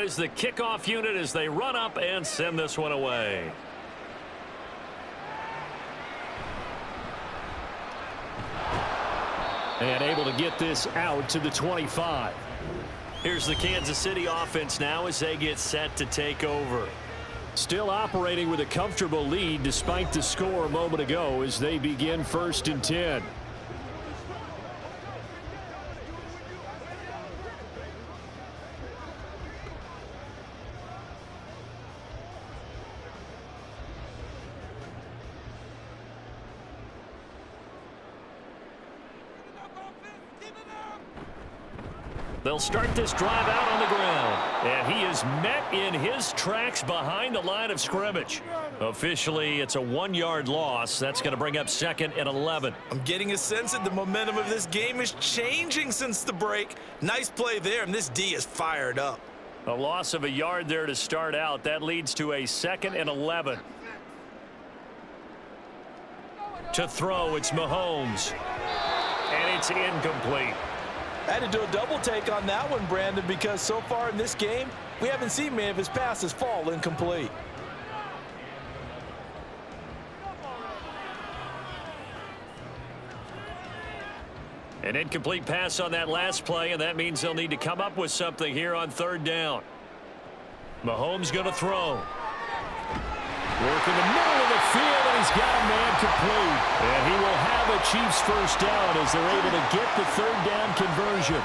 Is the kickoff unit as they run up and send this one away. And able to get this out to the 25. Here's the Kansas City offense now as they get set to take over. Still operating with a comfortable lead despite the score a moment ago as they begin first and 10. They'll start this drive out on the ground. And he is met in his tracks behind the line of scrimmage. Officially, it's a one-yard loss. That's going to bring up second and 11. I'm getting a sense that the momentum of this game is changing since the break. Nice play there, and this D is fired up. A loss of a yard there to start out. That leads to a second and 11. To throw, it's Mahomes. And it's incomplete. I had to do a double take on that one, Brandon, because so far in this game, we haven't seen many of his passes fall incomplete. An incomplete pass on that last play, and that means they'll need to come up with something here on third down. Mahomes going to throw. Work in the middle of the field, he's got a man complete. And he will have a Chiefs first down as they're able to get the third down conversion.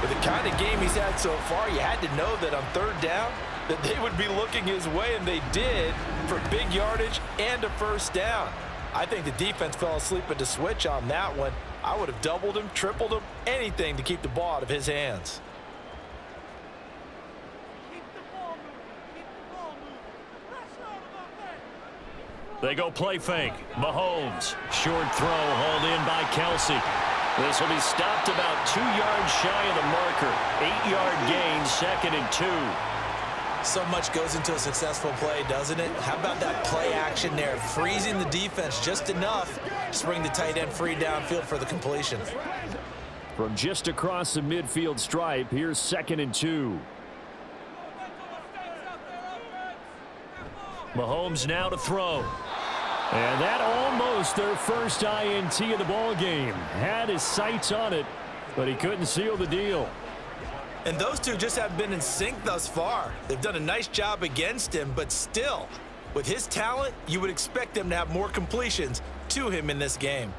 With the kind of game he's had so far, you had to know that on third down that they would be looking his way, and they did for big yardage and a first down. I think the defense fell asleep at the switch on that one. I would have doubled him, tripled him, anything to keep the ball out of his hands. They go play fake. Mahomes. Short throw hauled in by Kelce. This will be stopped about two yards shy of the marker. Eight-yard gain, second and two. So much goes into a successful play, doesn't it? How about that play action there? Freezing the defense just enough to bring the tight end free downfield for the completion. From just across the midfield stripe, here's second and two. Mahomes now to throw. And that almost their first INT of the ball game. Had his sights on it, but he couldn't seal the deal. And those two just have been in sync thus far. They've done a nice job against him, but still, with his talent, you would expect them to have more completions to him in this game.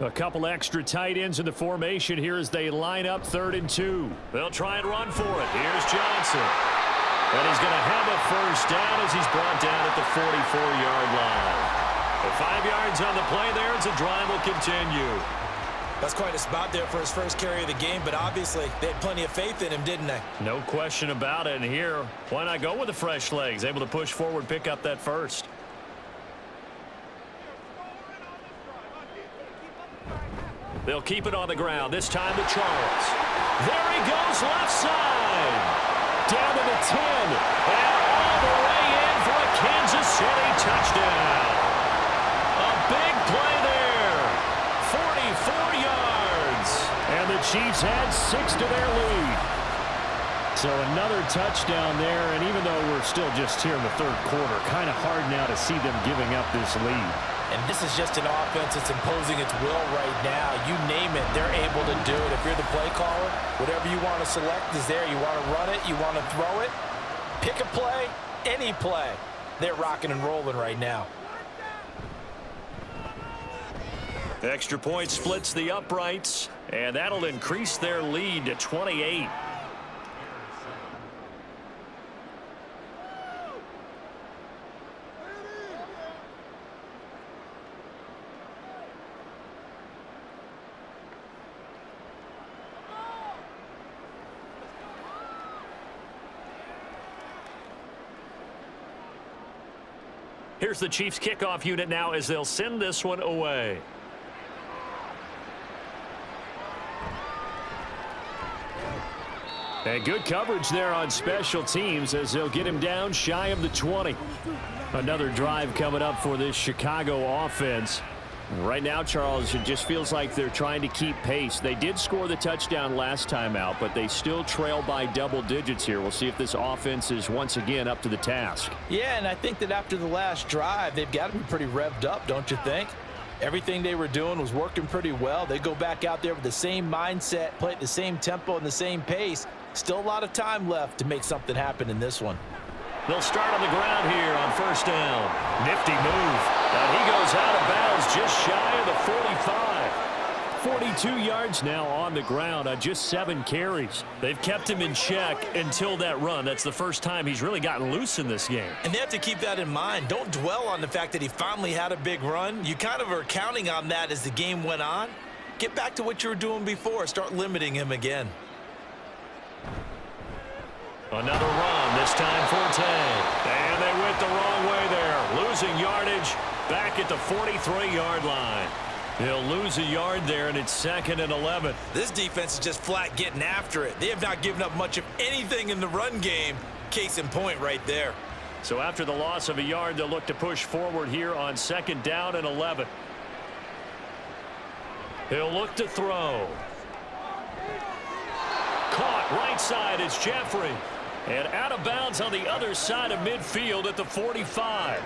A couple extra tight ends in the formation here as they line up third and two. They'll try and run for it. Here's Johnson. And he's going to have a first down as he's brought down at the 44-yard line. Five yards on the play there as the drive will continue. That's quite a spot there for his first carry of the game, but obviously they had plenty of faith in him, didn't they? No question about it. And here, why not go with the fresh legs? Able to push forward, pick up that first. They'll keep it on the ground, this time to Charles. There he goes left side. Down to the 10. And all the way in for a Kansas City touchdown. And the Chiefs had six to their lead. So another touchdown there, and even though we're still just here in the third quarter, kind of hard now to see them giving up this lead. And this is just an offense that's imposing its will right now. You name it, they're able to do it. If you're the play caller, whatever you want to select is there. You want to run it, you want to throw it, pick a play, any play. They're rocking and rolling right now. Extra point splits the uprights, and that'll increase their lead to 28. Here's the Chiefs kickoff unit now as they'll send this one away. And good coverage there on special teams as they'll get him down shy of the 20. Another drive coming up for this Chicago offense. Right now, Charles, it just feels like they're trying to keep pace. They did score the touchdown last time out, but they still trail by double digits here. We'll see if this offense is once again up to the task. Yeah, and I think that after the last drive, they've got to be pretty revved up, don't you think? Everything they were doing was working pretty well. They go back out there with the same mindset, play at the same tempo and the same pace. Still a lot of time left to make something happen in this one. They'll start on the ground here on first down. Nifty move. And he goes out of bounds just shy of the 45. 42 yards now on the ground on just seven carries. They've kept him in check until that run. That's the first time he's really gotten loose in this game. And they have to keep that in mind. Don't dwell on the fact that he finally had a big run. You kind of are counting on that as the game went on. Get back to what you were doing before. Start limiting him again. Another run, this time Forte. And they went the wrong way there. Losing yardage back at the 43-yard line. He'll lose a yard there, and it's second and 11. This defense is just flat getting after it. They have not given up much of anything in the run game. Case in point right there. So after the loss of a yard, they'll look to push forward here on second down and 11. He'll look to throw. Caught right side is Jeffery. And out of bounds on the other side of midfield at the 45.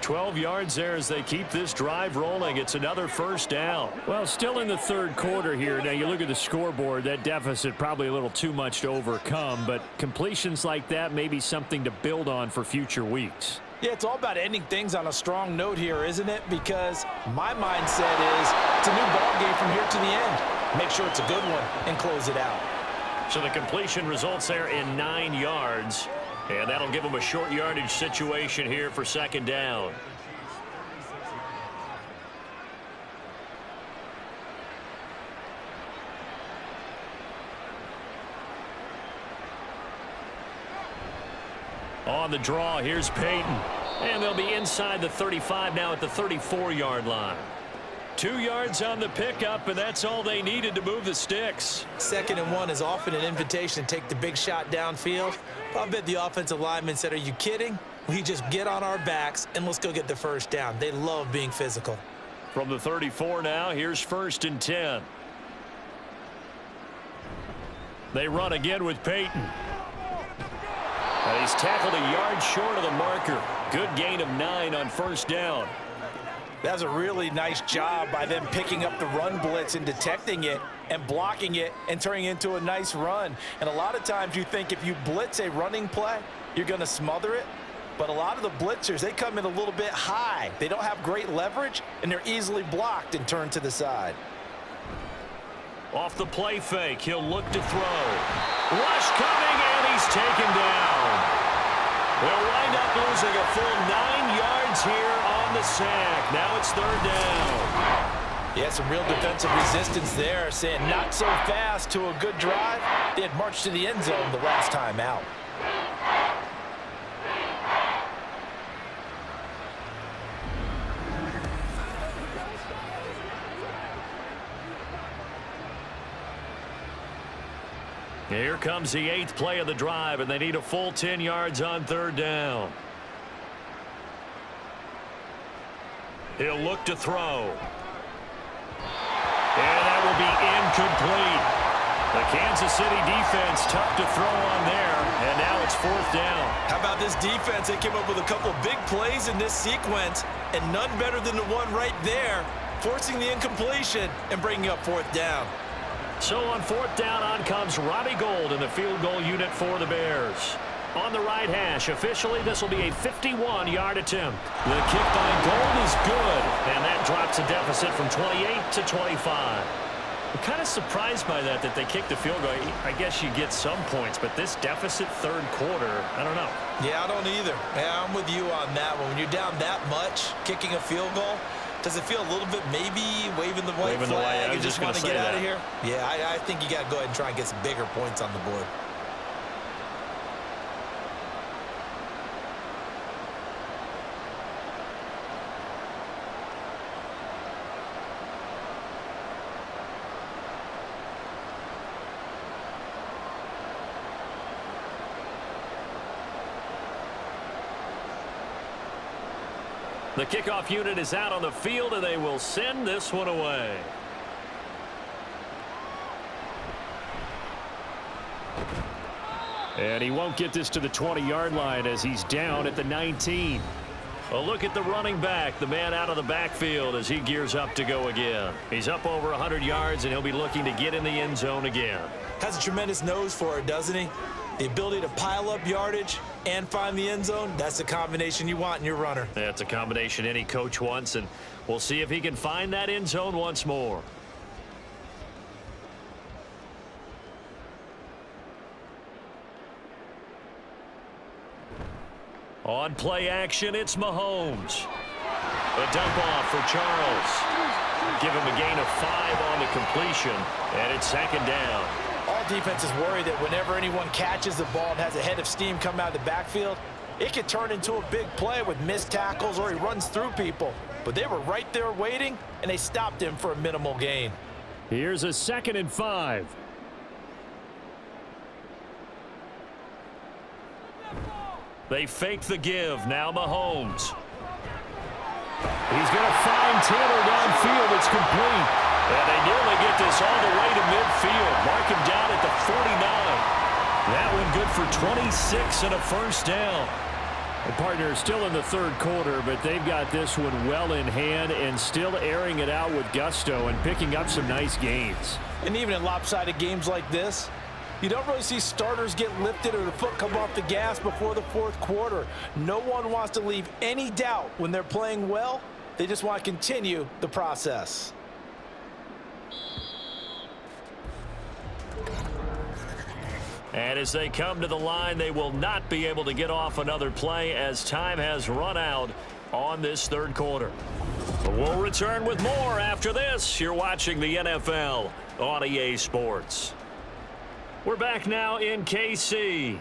12 yards there as they keep this drive rolling. It's another first down. Well, still in the third quarter here. Now, you look at the scoreboard, that deficit probably a little too much to overcome, but completions like that may be something to build on for future weeks. Yeah, it's all about ending things on a strong note here, isn't it? Because my mindset is it's a new ball game from here to the end. Make sure it's a good one and close it out. So the completion results there in nine yards. And that'll give them a short yardage situation here for second down. On the draw, here's Payton. And they'll be inside the 35 now at the 34-yard line. Two yards on the pickup, and that's all they needed to move the sticks. Second and one is often an invitation to take the big shot downfield. I bet the offensive lineman said, are you kidding? We just get on our backs and let's go get the first down. They love being physical. From the 34 now, here's first and 10. They run again with Payton. And he's tackled a yard short of the marker. Good gain of nine on first down. That's a really nice job by them picking up the run blitz and detecting it and blocking it and turning it into a nice run. And a lot of times you think if you blitz a running play, you're going to smother it. But a lot of the blitzers, they come in a little bit high. They don't have great leverage, and they're easily blocked and turned to the side. Off the play fake, he'll look to throw. Rush coming, and he's taken down. They'll wind up losing a full nine yards here on the sack. Now it's third down. Yeah, some real defensive resistance there, saying not so fast to a good drive. They had marched to the end zone the last time out. Here comes the eighth play of the drive, and they need a full 10 yards on third down. He'll look to throw. And that will be incomplete. The Kansas City defense tough to throw on there. And now it's fourth down. How about this defense? They came up with a couple big plays in this sequence, and none better than the one right there, forcing the incompletion and bringing up fourth down. So on fourth down, on comes Robbie Gould in the field goal unit for the Bears. On the right hash, officially, this will be a 51-yard attempt. The kick by Gould is good, and that drops a deficit from 28 to 25. I'm kind of surprised by that, that they kicked the field goal. I guess you get some points, but this deficit third quarter, I don't know. Yeah, I don't either. Yeah, I'm with you on that one. When you're down that much, kicking a field goal, does it feel a little bit maybe waving the white waving flag the and just, just want to get that. out of here? Yeah, I, I think you got to go ahead and try and get some bigger points on the board. The kickoff unit is out on the field, and they will send this one away. And he won't get this to the 20-yard line as he's down at the 19. A look at the running back, the man out of the backfield as he gears up to go again. He's up over 100 yards, and he'll be looking to get in the end zone again. Has a tremendous nose for it, doesn't he? The ability to pile up yardage and find the end zone, that's the combination you want in your runner. That's a combination any coach wants, and we'll see if he can find that end zone once more. On play action, it's Mahomes. A dump off for Charles. Give him a gain of five on the completion, and it's second down. All is worried that whenever anyone catches the ball and has a head of steam come out of the backfield, it could turn into a big play with missed tackles or he runs through people. But they were right there waiting, and they stopped him for a minimal gain. Here's a second and five. They fake the give. Now Mahomes. He's going to find Taylor downfield. It's complete. And they nearly get this all the way to midfield. Mark him down 49. That one good for 26 and a first down. The partner is still in the third quarter, but they've got this one well in hand and still airing it out with gusto and picking up some nice gains. And even in lopsided games like this, you don't really see starters get lifted or the foot come off the gas before the fourth quarter. No one wants to leave any doubt when they're playing well. They just want to continue the process. And as they come to the line, they will not be able to get off another play as time has run out on this third quarter. We'll return with more after this. You're watching the NFL on EA Sports. We're back now in KC.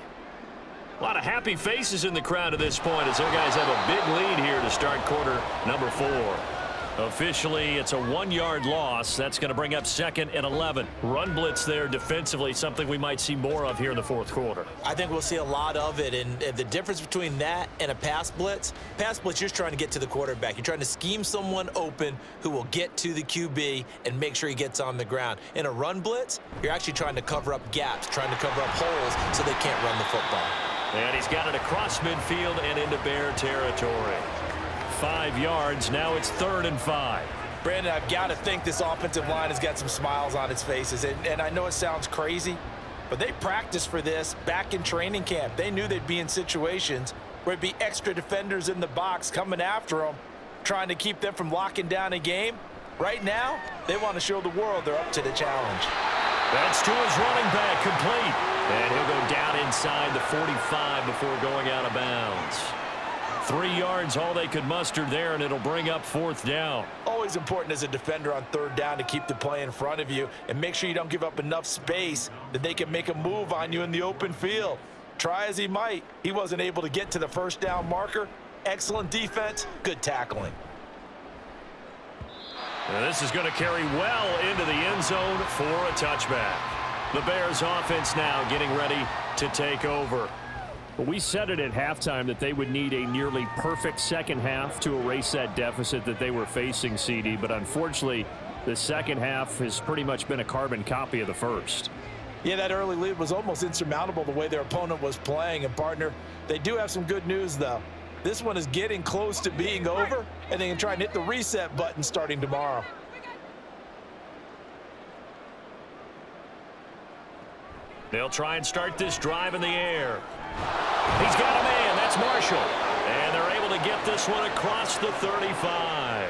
A lot of happy faces in the crowd at this point as their guys have a big lead here to start quarter number four. Officially, it's a one-yard loss. That's going to bring up second and 11. Run blitz there defensively, something we might see more of here in the fourth quarter. I think we'll see a lot of it, and, and the difference between that and a pass blitz, pass blitz, you're trying to get to the quarterback. You're trying to scheme someone open who will get to the QB and make sure he gets on the ground. In a run blitz, you're actually trying to cover up gaps, trying to cover up holes so they can't run the football. And he's got it across midfield and into Bear territory. Five yards. Now it's third and five. Brandon, I've got to think this offensive line has got some smiles on its faces. And, and I know it sounds crazy, but they practiced for this back in training camp. They knew they'd be in situations where it'd be extra defenders in the box coming after them, trying to keep them from locking down a game. Right now, they want to show the world they're up to the challenge. That's to his running back, complete. And he'll go down inside the 45 before going out of bounds. Three yards, all they could muster there, and it'll bring up fourth down. Always important as a defender on third down to keep the play in front of you and make sure you don't give up enough space that they can make a move on you in the open field. Try as he might, he wasn't able to get to the first down marker. Excellent defense, good tackling. And this is going to carry well into the end zone for a touchback. The Bears offense now getting ready to take over. We said it at halftime that they would need a nearly perfect second half to erase that deficit that they were facing, CD. But unfortunately, the second half has pretty much been a carbon copy of the first. Yeah, that early lead was almost insurmountable the way their opponent was playing. And, partner, they do have some good news, though. This one is getting close to being over, and they can try and hit the reset button starting tomorrow. They'll try and start this drive in the air. He's got a man. That's Marshall. And they're able to get this one across the 35.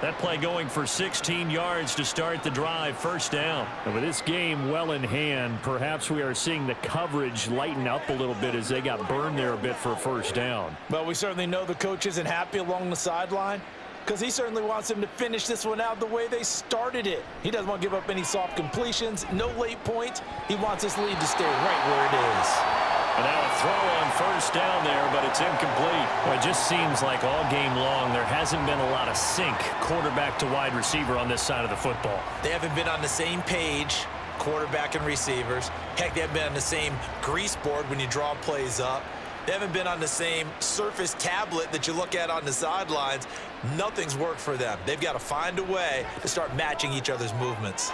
That play going for 16 yards to start the drive, first down. And with this game well in hand, perhaps we are seeing the coverage lighten up a little bit as they got burned there a bit for a first down. But we certainly know the coach isn't happy along the sideline because he certainly wants them to finish this one out the way they started it. He doesn't want to give up any soft completions, no late points. He wants this lead to stay right where it is. And now a throw on first down there, but it's incomplete. Well, it just seems like all game long there hasn't been a lot of sync quarterback to wide receiver on this side of the football. They haven't been on the same page, quarterback and receivers. Heck, they haven't been on the same grease board when you draw plays up. They haven't been on the same surface tablet that you look at on the sidelines. Nothing's worked for them. They've got to find a way to start matching each other's movements.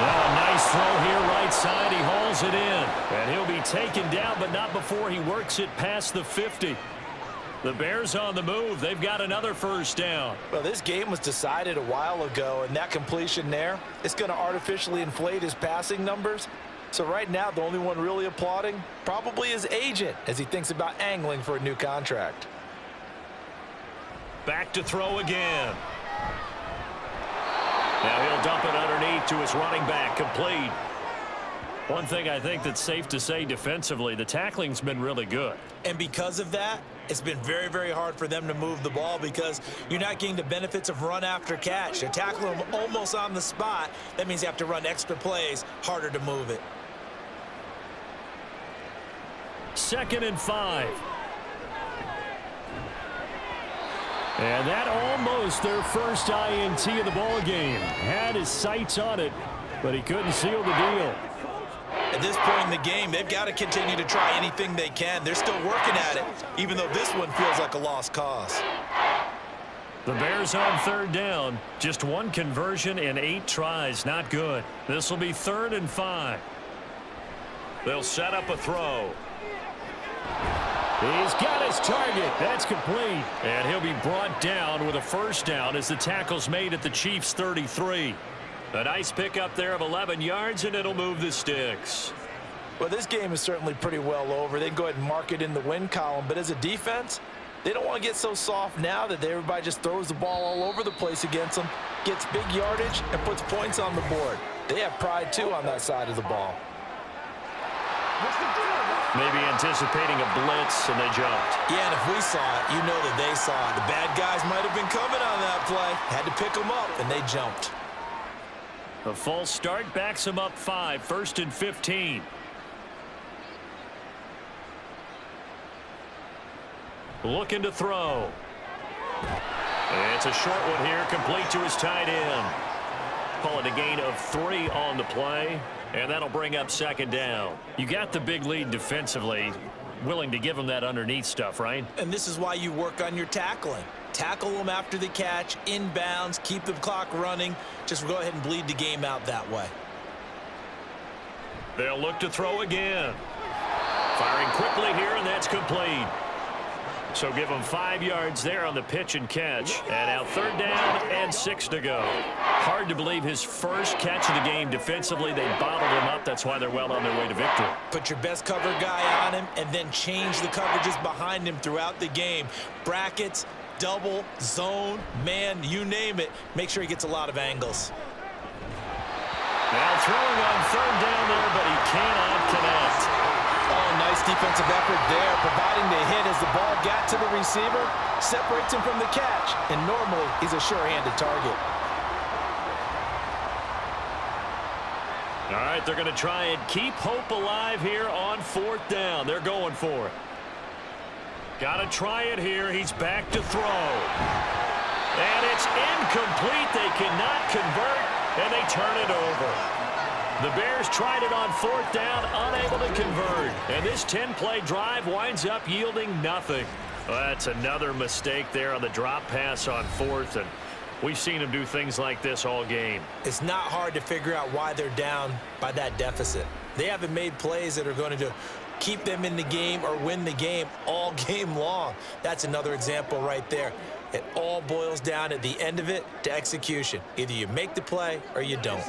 Well, a nice throw here right side. He hauls it in. And he'll be taken down, but not before he works it past the 50. The Bears on the move. They've got another first down. Well, this game was decided a while ago, and that completion there, it's going to artificially inflate his passing numbers. So right now, the only one really applauding probably his agent as he thinks about angling for a new contract. Back to throw again. Now he'll dump it underneath to his running back, complete. One thing I think that's safe to say defensively, the tackling's been really good. And because of that, it's been very, very hard for them to move the ball because you're not getting the benefits of run after catch. They tackle them almost on the spot. That means you have to run extra plays, harder to move it. Second and five. And that almost their first INT of the ball game. Had his sights on it, but he couldn't seal the deal. At this point in the game, they've got to continue to try anything they can. They're still working at it, even though this one feels like a lost cause. The Bears on third down. Just one conversion in eight tries. Not good. This will be third and five. They'll set up a throw. He's got his target. That's complete. And he'll be brought down with a first down as the tackle's made at the Chiefs' 33. A nice pickup there of 11 yards, and it'll move the sticks. Well, this game is certainly pretty well over. They can go ahead and mark it in the win column. But as a defense, they don't want to get so soft now that everybody just throws the ball all over the place against them, gets big yardage, and puts points on the board. They have pride, too, on that side of the ball. Maybe anticipating a blitz, and they jumped. Yeah, and if we saw it, you know that they saw it. The bad guys might have been coming on that play. Had to pick them up, and they jumped. A false start backs them up five, first and 15. Looking to throw. It's a short one here, complete to his tight end. Call it a gain of three on the play. And that'll bring up second down. You got the big lead defensively. Willing to give them that underneath stuff, right? And this is why you work on your tackling. Tackle them after the catch, inbounds, keep the clock running. Just go ahead and bleed the game out that way. They'll look to throw again. Firing quickly here, and that's complete. So give them five yards there on the pitch and catch. And now third down and six to go. Hard to believe his first catch of the game defensively. They bottled him up. That's why they're well on their way to victory. Put your best cover guy on him and then change the coverages behind him throughout the game. Brackets, double, zone, man, you name it. Make sure he gets a lot of angles. Now throwing on third down there, but he cannot defensive effort there, providing the hit as the ball got to the receiver, separates him from the catch, and normally he's a sure-handed target. All right, they're going to try and keep hope alive here on fourth down. They're going for it. Got to try it here. He's back to throw. And it's incomplete. They cannot convert, and they turn it over. The Bears tried it on fourth down, unable to convert. And this 10-play drive winds up yielding nothing. Well, that's another mistake there on the drop pass on fourth. And we've seen them do things like this all game. It's not hard to figure out why they're down by that deficit. They haven't made plays that are going to keep them in the game or win the game all game long. That's another example right there. It all boils down at the end of it to execution. Either you make the play or you don't.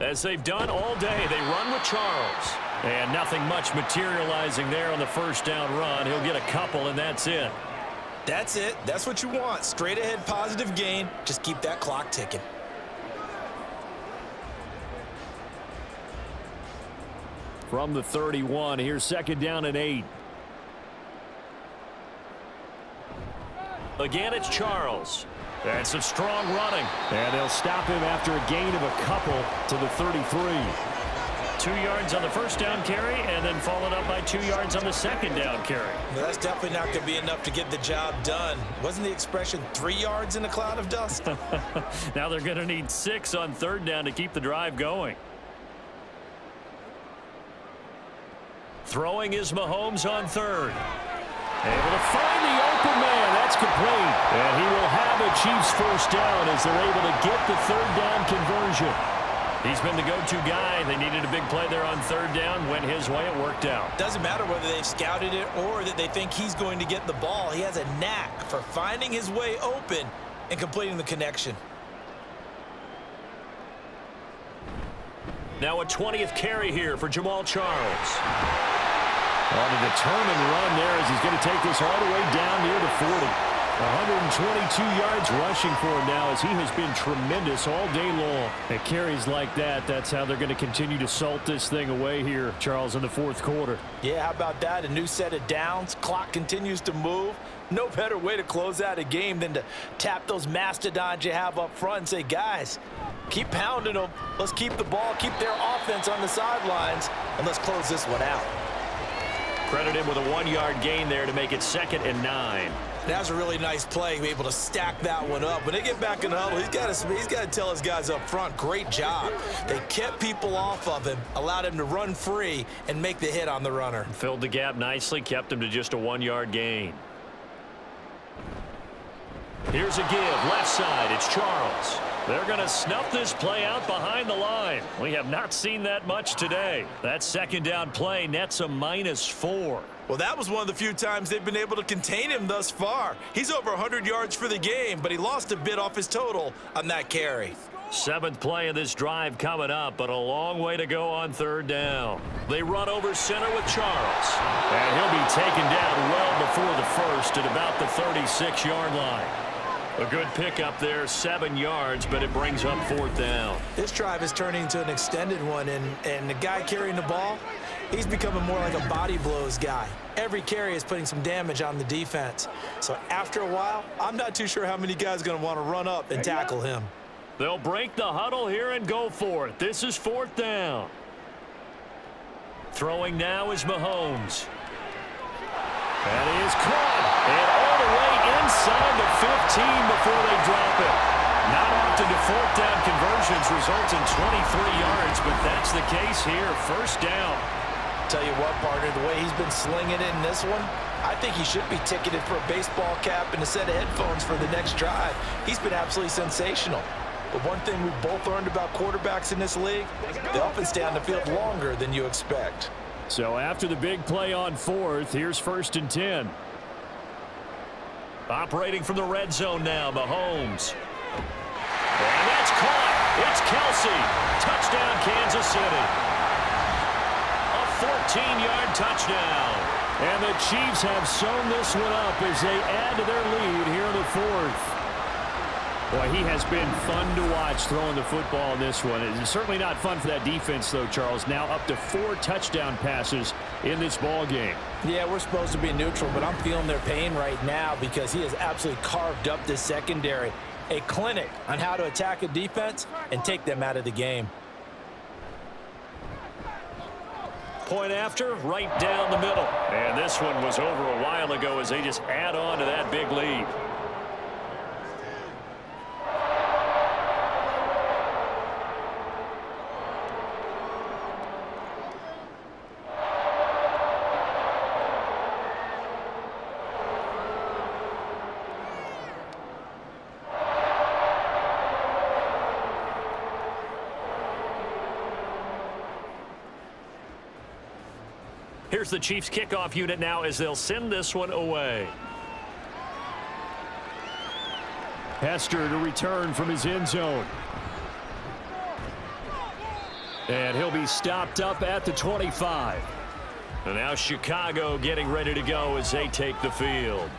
As they've done all day, they run with Charles. And nothing much materializing there on the first down run. He'll get a couple, and that's it. That's it. That's what you want. Straight ahead positive gain. Just keep that clock ticking. From the 31, here's second down and eight. Again, it's Charles. And some strong running. And they'll stop him after a gain of a couple to the 33. Two yards on the first down carry and then followed up by two yards on the second down carry. Well, that's definitely not going to be enough to get the job done. Wasn't the expression three yards in a cloud of dust? now they're going to need six on third down to keep the drive going. Throwing is Mahomes on third. Able to find the open man. That's complete. And he will have a Chiefs first down as they're able to get the third down conversion. He's been the go-to guy. They needed a big play there on third down. Went his way. It worked out. Doesn't matter whether they've scouted it or that they think he's going to get the ball. He has a knack for finding his way open and completing the connection. Now a 20th carry here for Jamaal Charles. On a determined run there as he's going to take this all the way down near the 40. 122 yards rushing for him now as he has been tremendous all day long. It carries like that. That's how they're going to continue to salt this thing away here, Charles, in the fourth quarter. Yeah, how about that? A new set of downs. Clock continues to move. No better way to close out a game than to tap those mastodons you have up front and say, guys, keep pounding them. Let's keep the ball, keep their offense on the sidelines, and let's close this one out. Credit him with a one-yard gain there to make it second and nine. That was a really nice play, be able to stack that one up. When they get back in the huddle, he's got to he's got to tell his guys up front, great job. They kept people off of him, allowed him to run free and make the hit on the runner. Filled the gap nicely, kept him to just a one-yard gain. Here's a give, left side, it's Charles. They're going to snuff this play out behind the line. We have not seen that much today. That second down play nets a minus four. Well, that was one of the few times they've been able to contain him thus far. He's over 100 yards for the game, but he lost a bit off his total on that carry. Seventh play of this drive coming up, but a long way to go on third down. They run over center with Charles. And he'll be taken down well before the first at about the 36-yard line. A good pickup there, seven yards, but it brings up fourth down. This drive is turning into an extended one, and, and the guy carrying the ball, he's becoming more like a body blows guy. Every carry is putting some damage on the defense. So after a while, I'm not too sure how many guys are going to want to run up and tackle him. They'll break the huddle here and go for it. This is fourth down. Throwing now is Mahomes. And he is caught. And all the way inside the 15 before they drop it. Not often do fourth down conversions result in 23 yards, but that's the case here. First down. Tell you what, partner, the way he's been slinging it in this one, I think he should be ticketed for a baseball cap and a set of headphones for the next drive. He's been absolutely sensational. But one thing we've both learned about quarterbacks in this league, they often stay on the field longer than you expect. So after the big play on fourth, here's first and 10. Operating from the red zone now, Mahomes. And that's caught. It's Kelce. Touchdown, Kansas City. A 14-yard touchdown. And the Chiefs have sewn this one up as they add to their lead here in the fourth. Boy, he has been fun to watch throwing the football in this one. It's certainly not fun for that defense, though, Charles. Now up to four touchdown passes in this ball game. Yeah, we're supposed to be neutral, but I'm feeling their pain right now because he has absolutely carved up this secondary. A clinic on how to attack a defense and take them out of the game. Point after, right down the middle. And this one was over a while ago as they just add on to that big lead. Here's the Chiefs kickoff unit now as they'll send this one away. Hester to return from his end zone. And he'll be stopped up at the 25. And now Chicago getting ready to go as they take the field.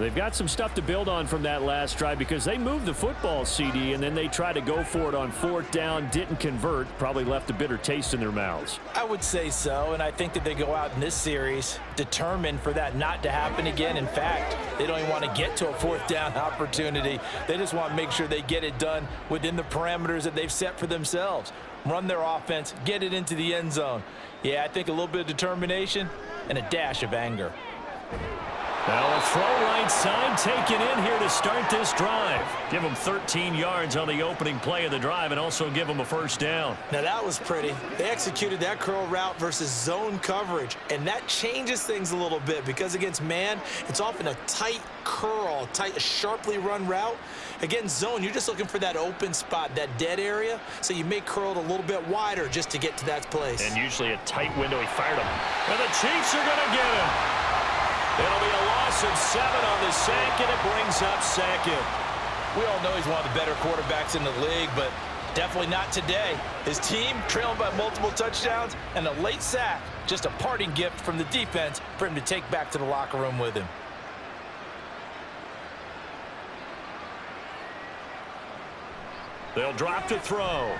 They've got some stuff to build on from that last drive because they moved the football, CD, and then they tried to go for it on fourth down, didn't convert, probably left a bitter taste in their mouths. I would say so, and I think that they go out in this series determined for that not to happen again. In fact, they don't even want to get to a fourth down opportunity. They just want to make sure they get it done within the parameters that they've set for themselves. Run their offense, get it into the end zone. Yeah, I think a little bit of determination and a dash of anger. Now a throw right side taken in here to start this drive. Give him 13 yards on the opening play of the drive and also give him a first down. Now that was pretty. They executed that curl route versus zone coverage, and that changes things a little bit because against man, it's often a tight curl, tight, sharply run route. Against zone, you're just looking for that open spot, that dead area, so you may curl it a little bit wider just to get to that place. And usually a tight window. He fired him. And the Chiefs are going to get him. It'll be loss of seven on the sack, and it brings up second. We all know he's one of the better quarterbacks in the league, but definitely not today. His team trailing by multiple touchdowns and a late sack. Just a parting gift from the defense for him to take back to the locker room with him. They'll drop to throw.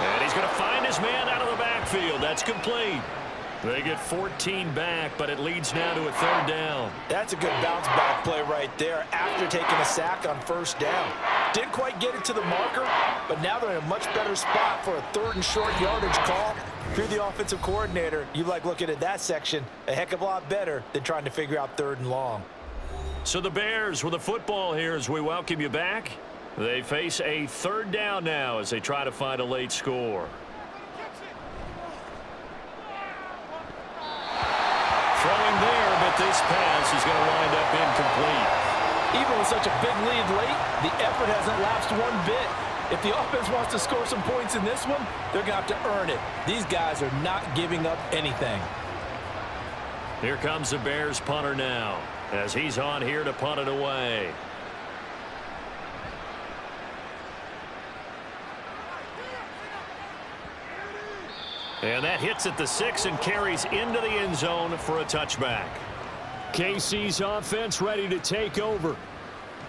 And he's going to find his man out of the backfield. That's complete. They get 14 back, but it leads now to a third down. That's a good bounce back play right there after taking a sack on first down. Didn't quite get it to the marker, but now they're in a much better spot for a third and short yardage call. If you're the offensive coordinator, you like looking at that section a heck of a lot better than trying to figure out third and long. So the Bears with the football here as we welcome you back. They face a third down now as they try to find a late score. Throwing there, but this pass is going to wind up incomplete. Even with such a big lead late, the effort hasn't lapsed one bit. If the offense wants to score some points in this one, they're going to have to earn it. These guys are not giving up anything. Here comes the Bears punter now as he's on here to punt it away. And that hits at the six and carries into the end zone for a touchback. KC's offense ready to take over.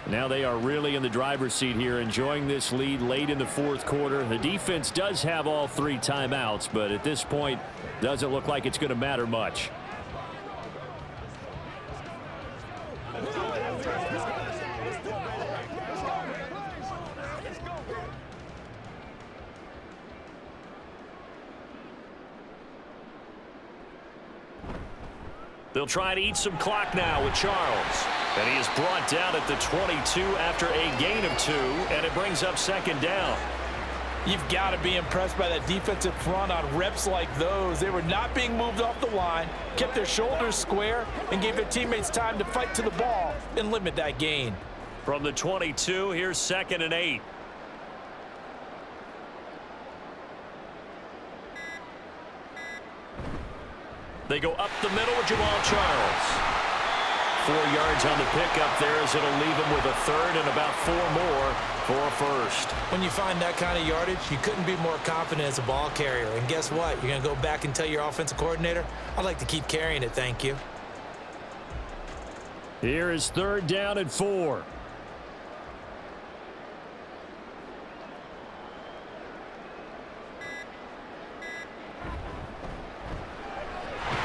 Now they are really in the driver's seat here, enjoying this lead late in the fourth quarter. The defense does have all three timeouts, but at this point, doesn't look like it's going to matter much. They'll try to eat some clock now with Charles. And he is brought down at the 22 after a gain of two, and it brings up second down. You've got to be impressed by that defensive front on reps like those. They were not being moved off the line, kept their shoulders square, and gave their teammates time to fight to the ball and limit that gain. From the 22, here's second and eight. They go up the middle with Jamaal Charles. Four yards on the pickup there as it'll leave him with a third and about four more for a first. When you find that kind of yardage, you couldn't be more confident as a ball carrier. And guess what? You're going to go back and tell your offensive coordinator, I'd like to keep carrying it, thank you. Here is third down and four.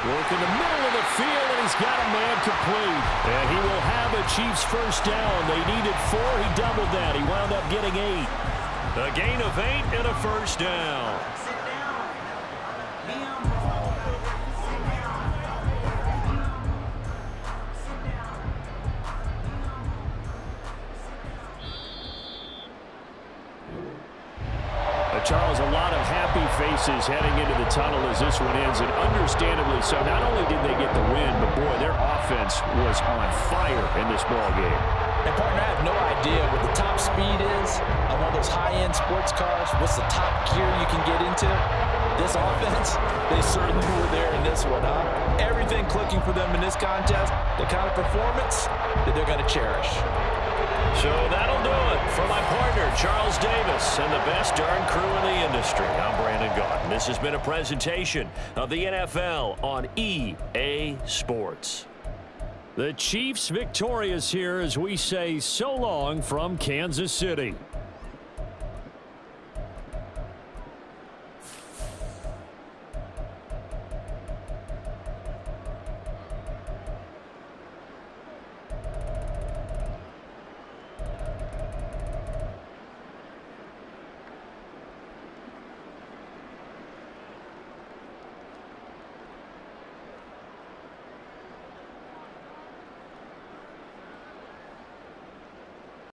Work in the middle of the field, and he's got a man complete. And he will have a Chiefs first down. They needed four. He doubled that. He wound up getting eight. A gain of eight and a first down. Faces heading into the tunnel as this one ends, and understandably so. Not only did they get the win, but boy, their offense was on fire in this ball game. And partner, I have no idea what the top speed is on one of those high-end sports cars. What's the top gear you can get into? This offense, they certainly were there in this one, huh? Everything clicking for them in this contest, the kind of performance that they're going to cherish. So that'll do it for my partner, Charles Davis, and the best darn crew in the industry. I'm Brandon Gaudin. This has been a presentation of the NFL on EA Sports. The Chiefs victorious here as we say so long from Kansas City.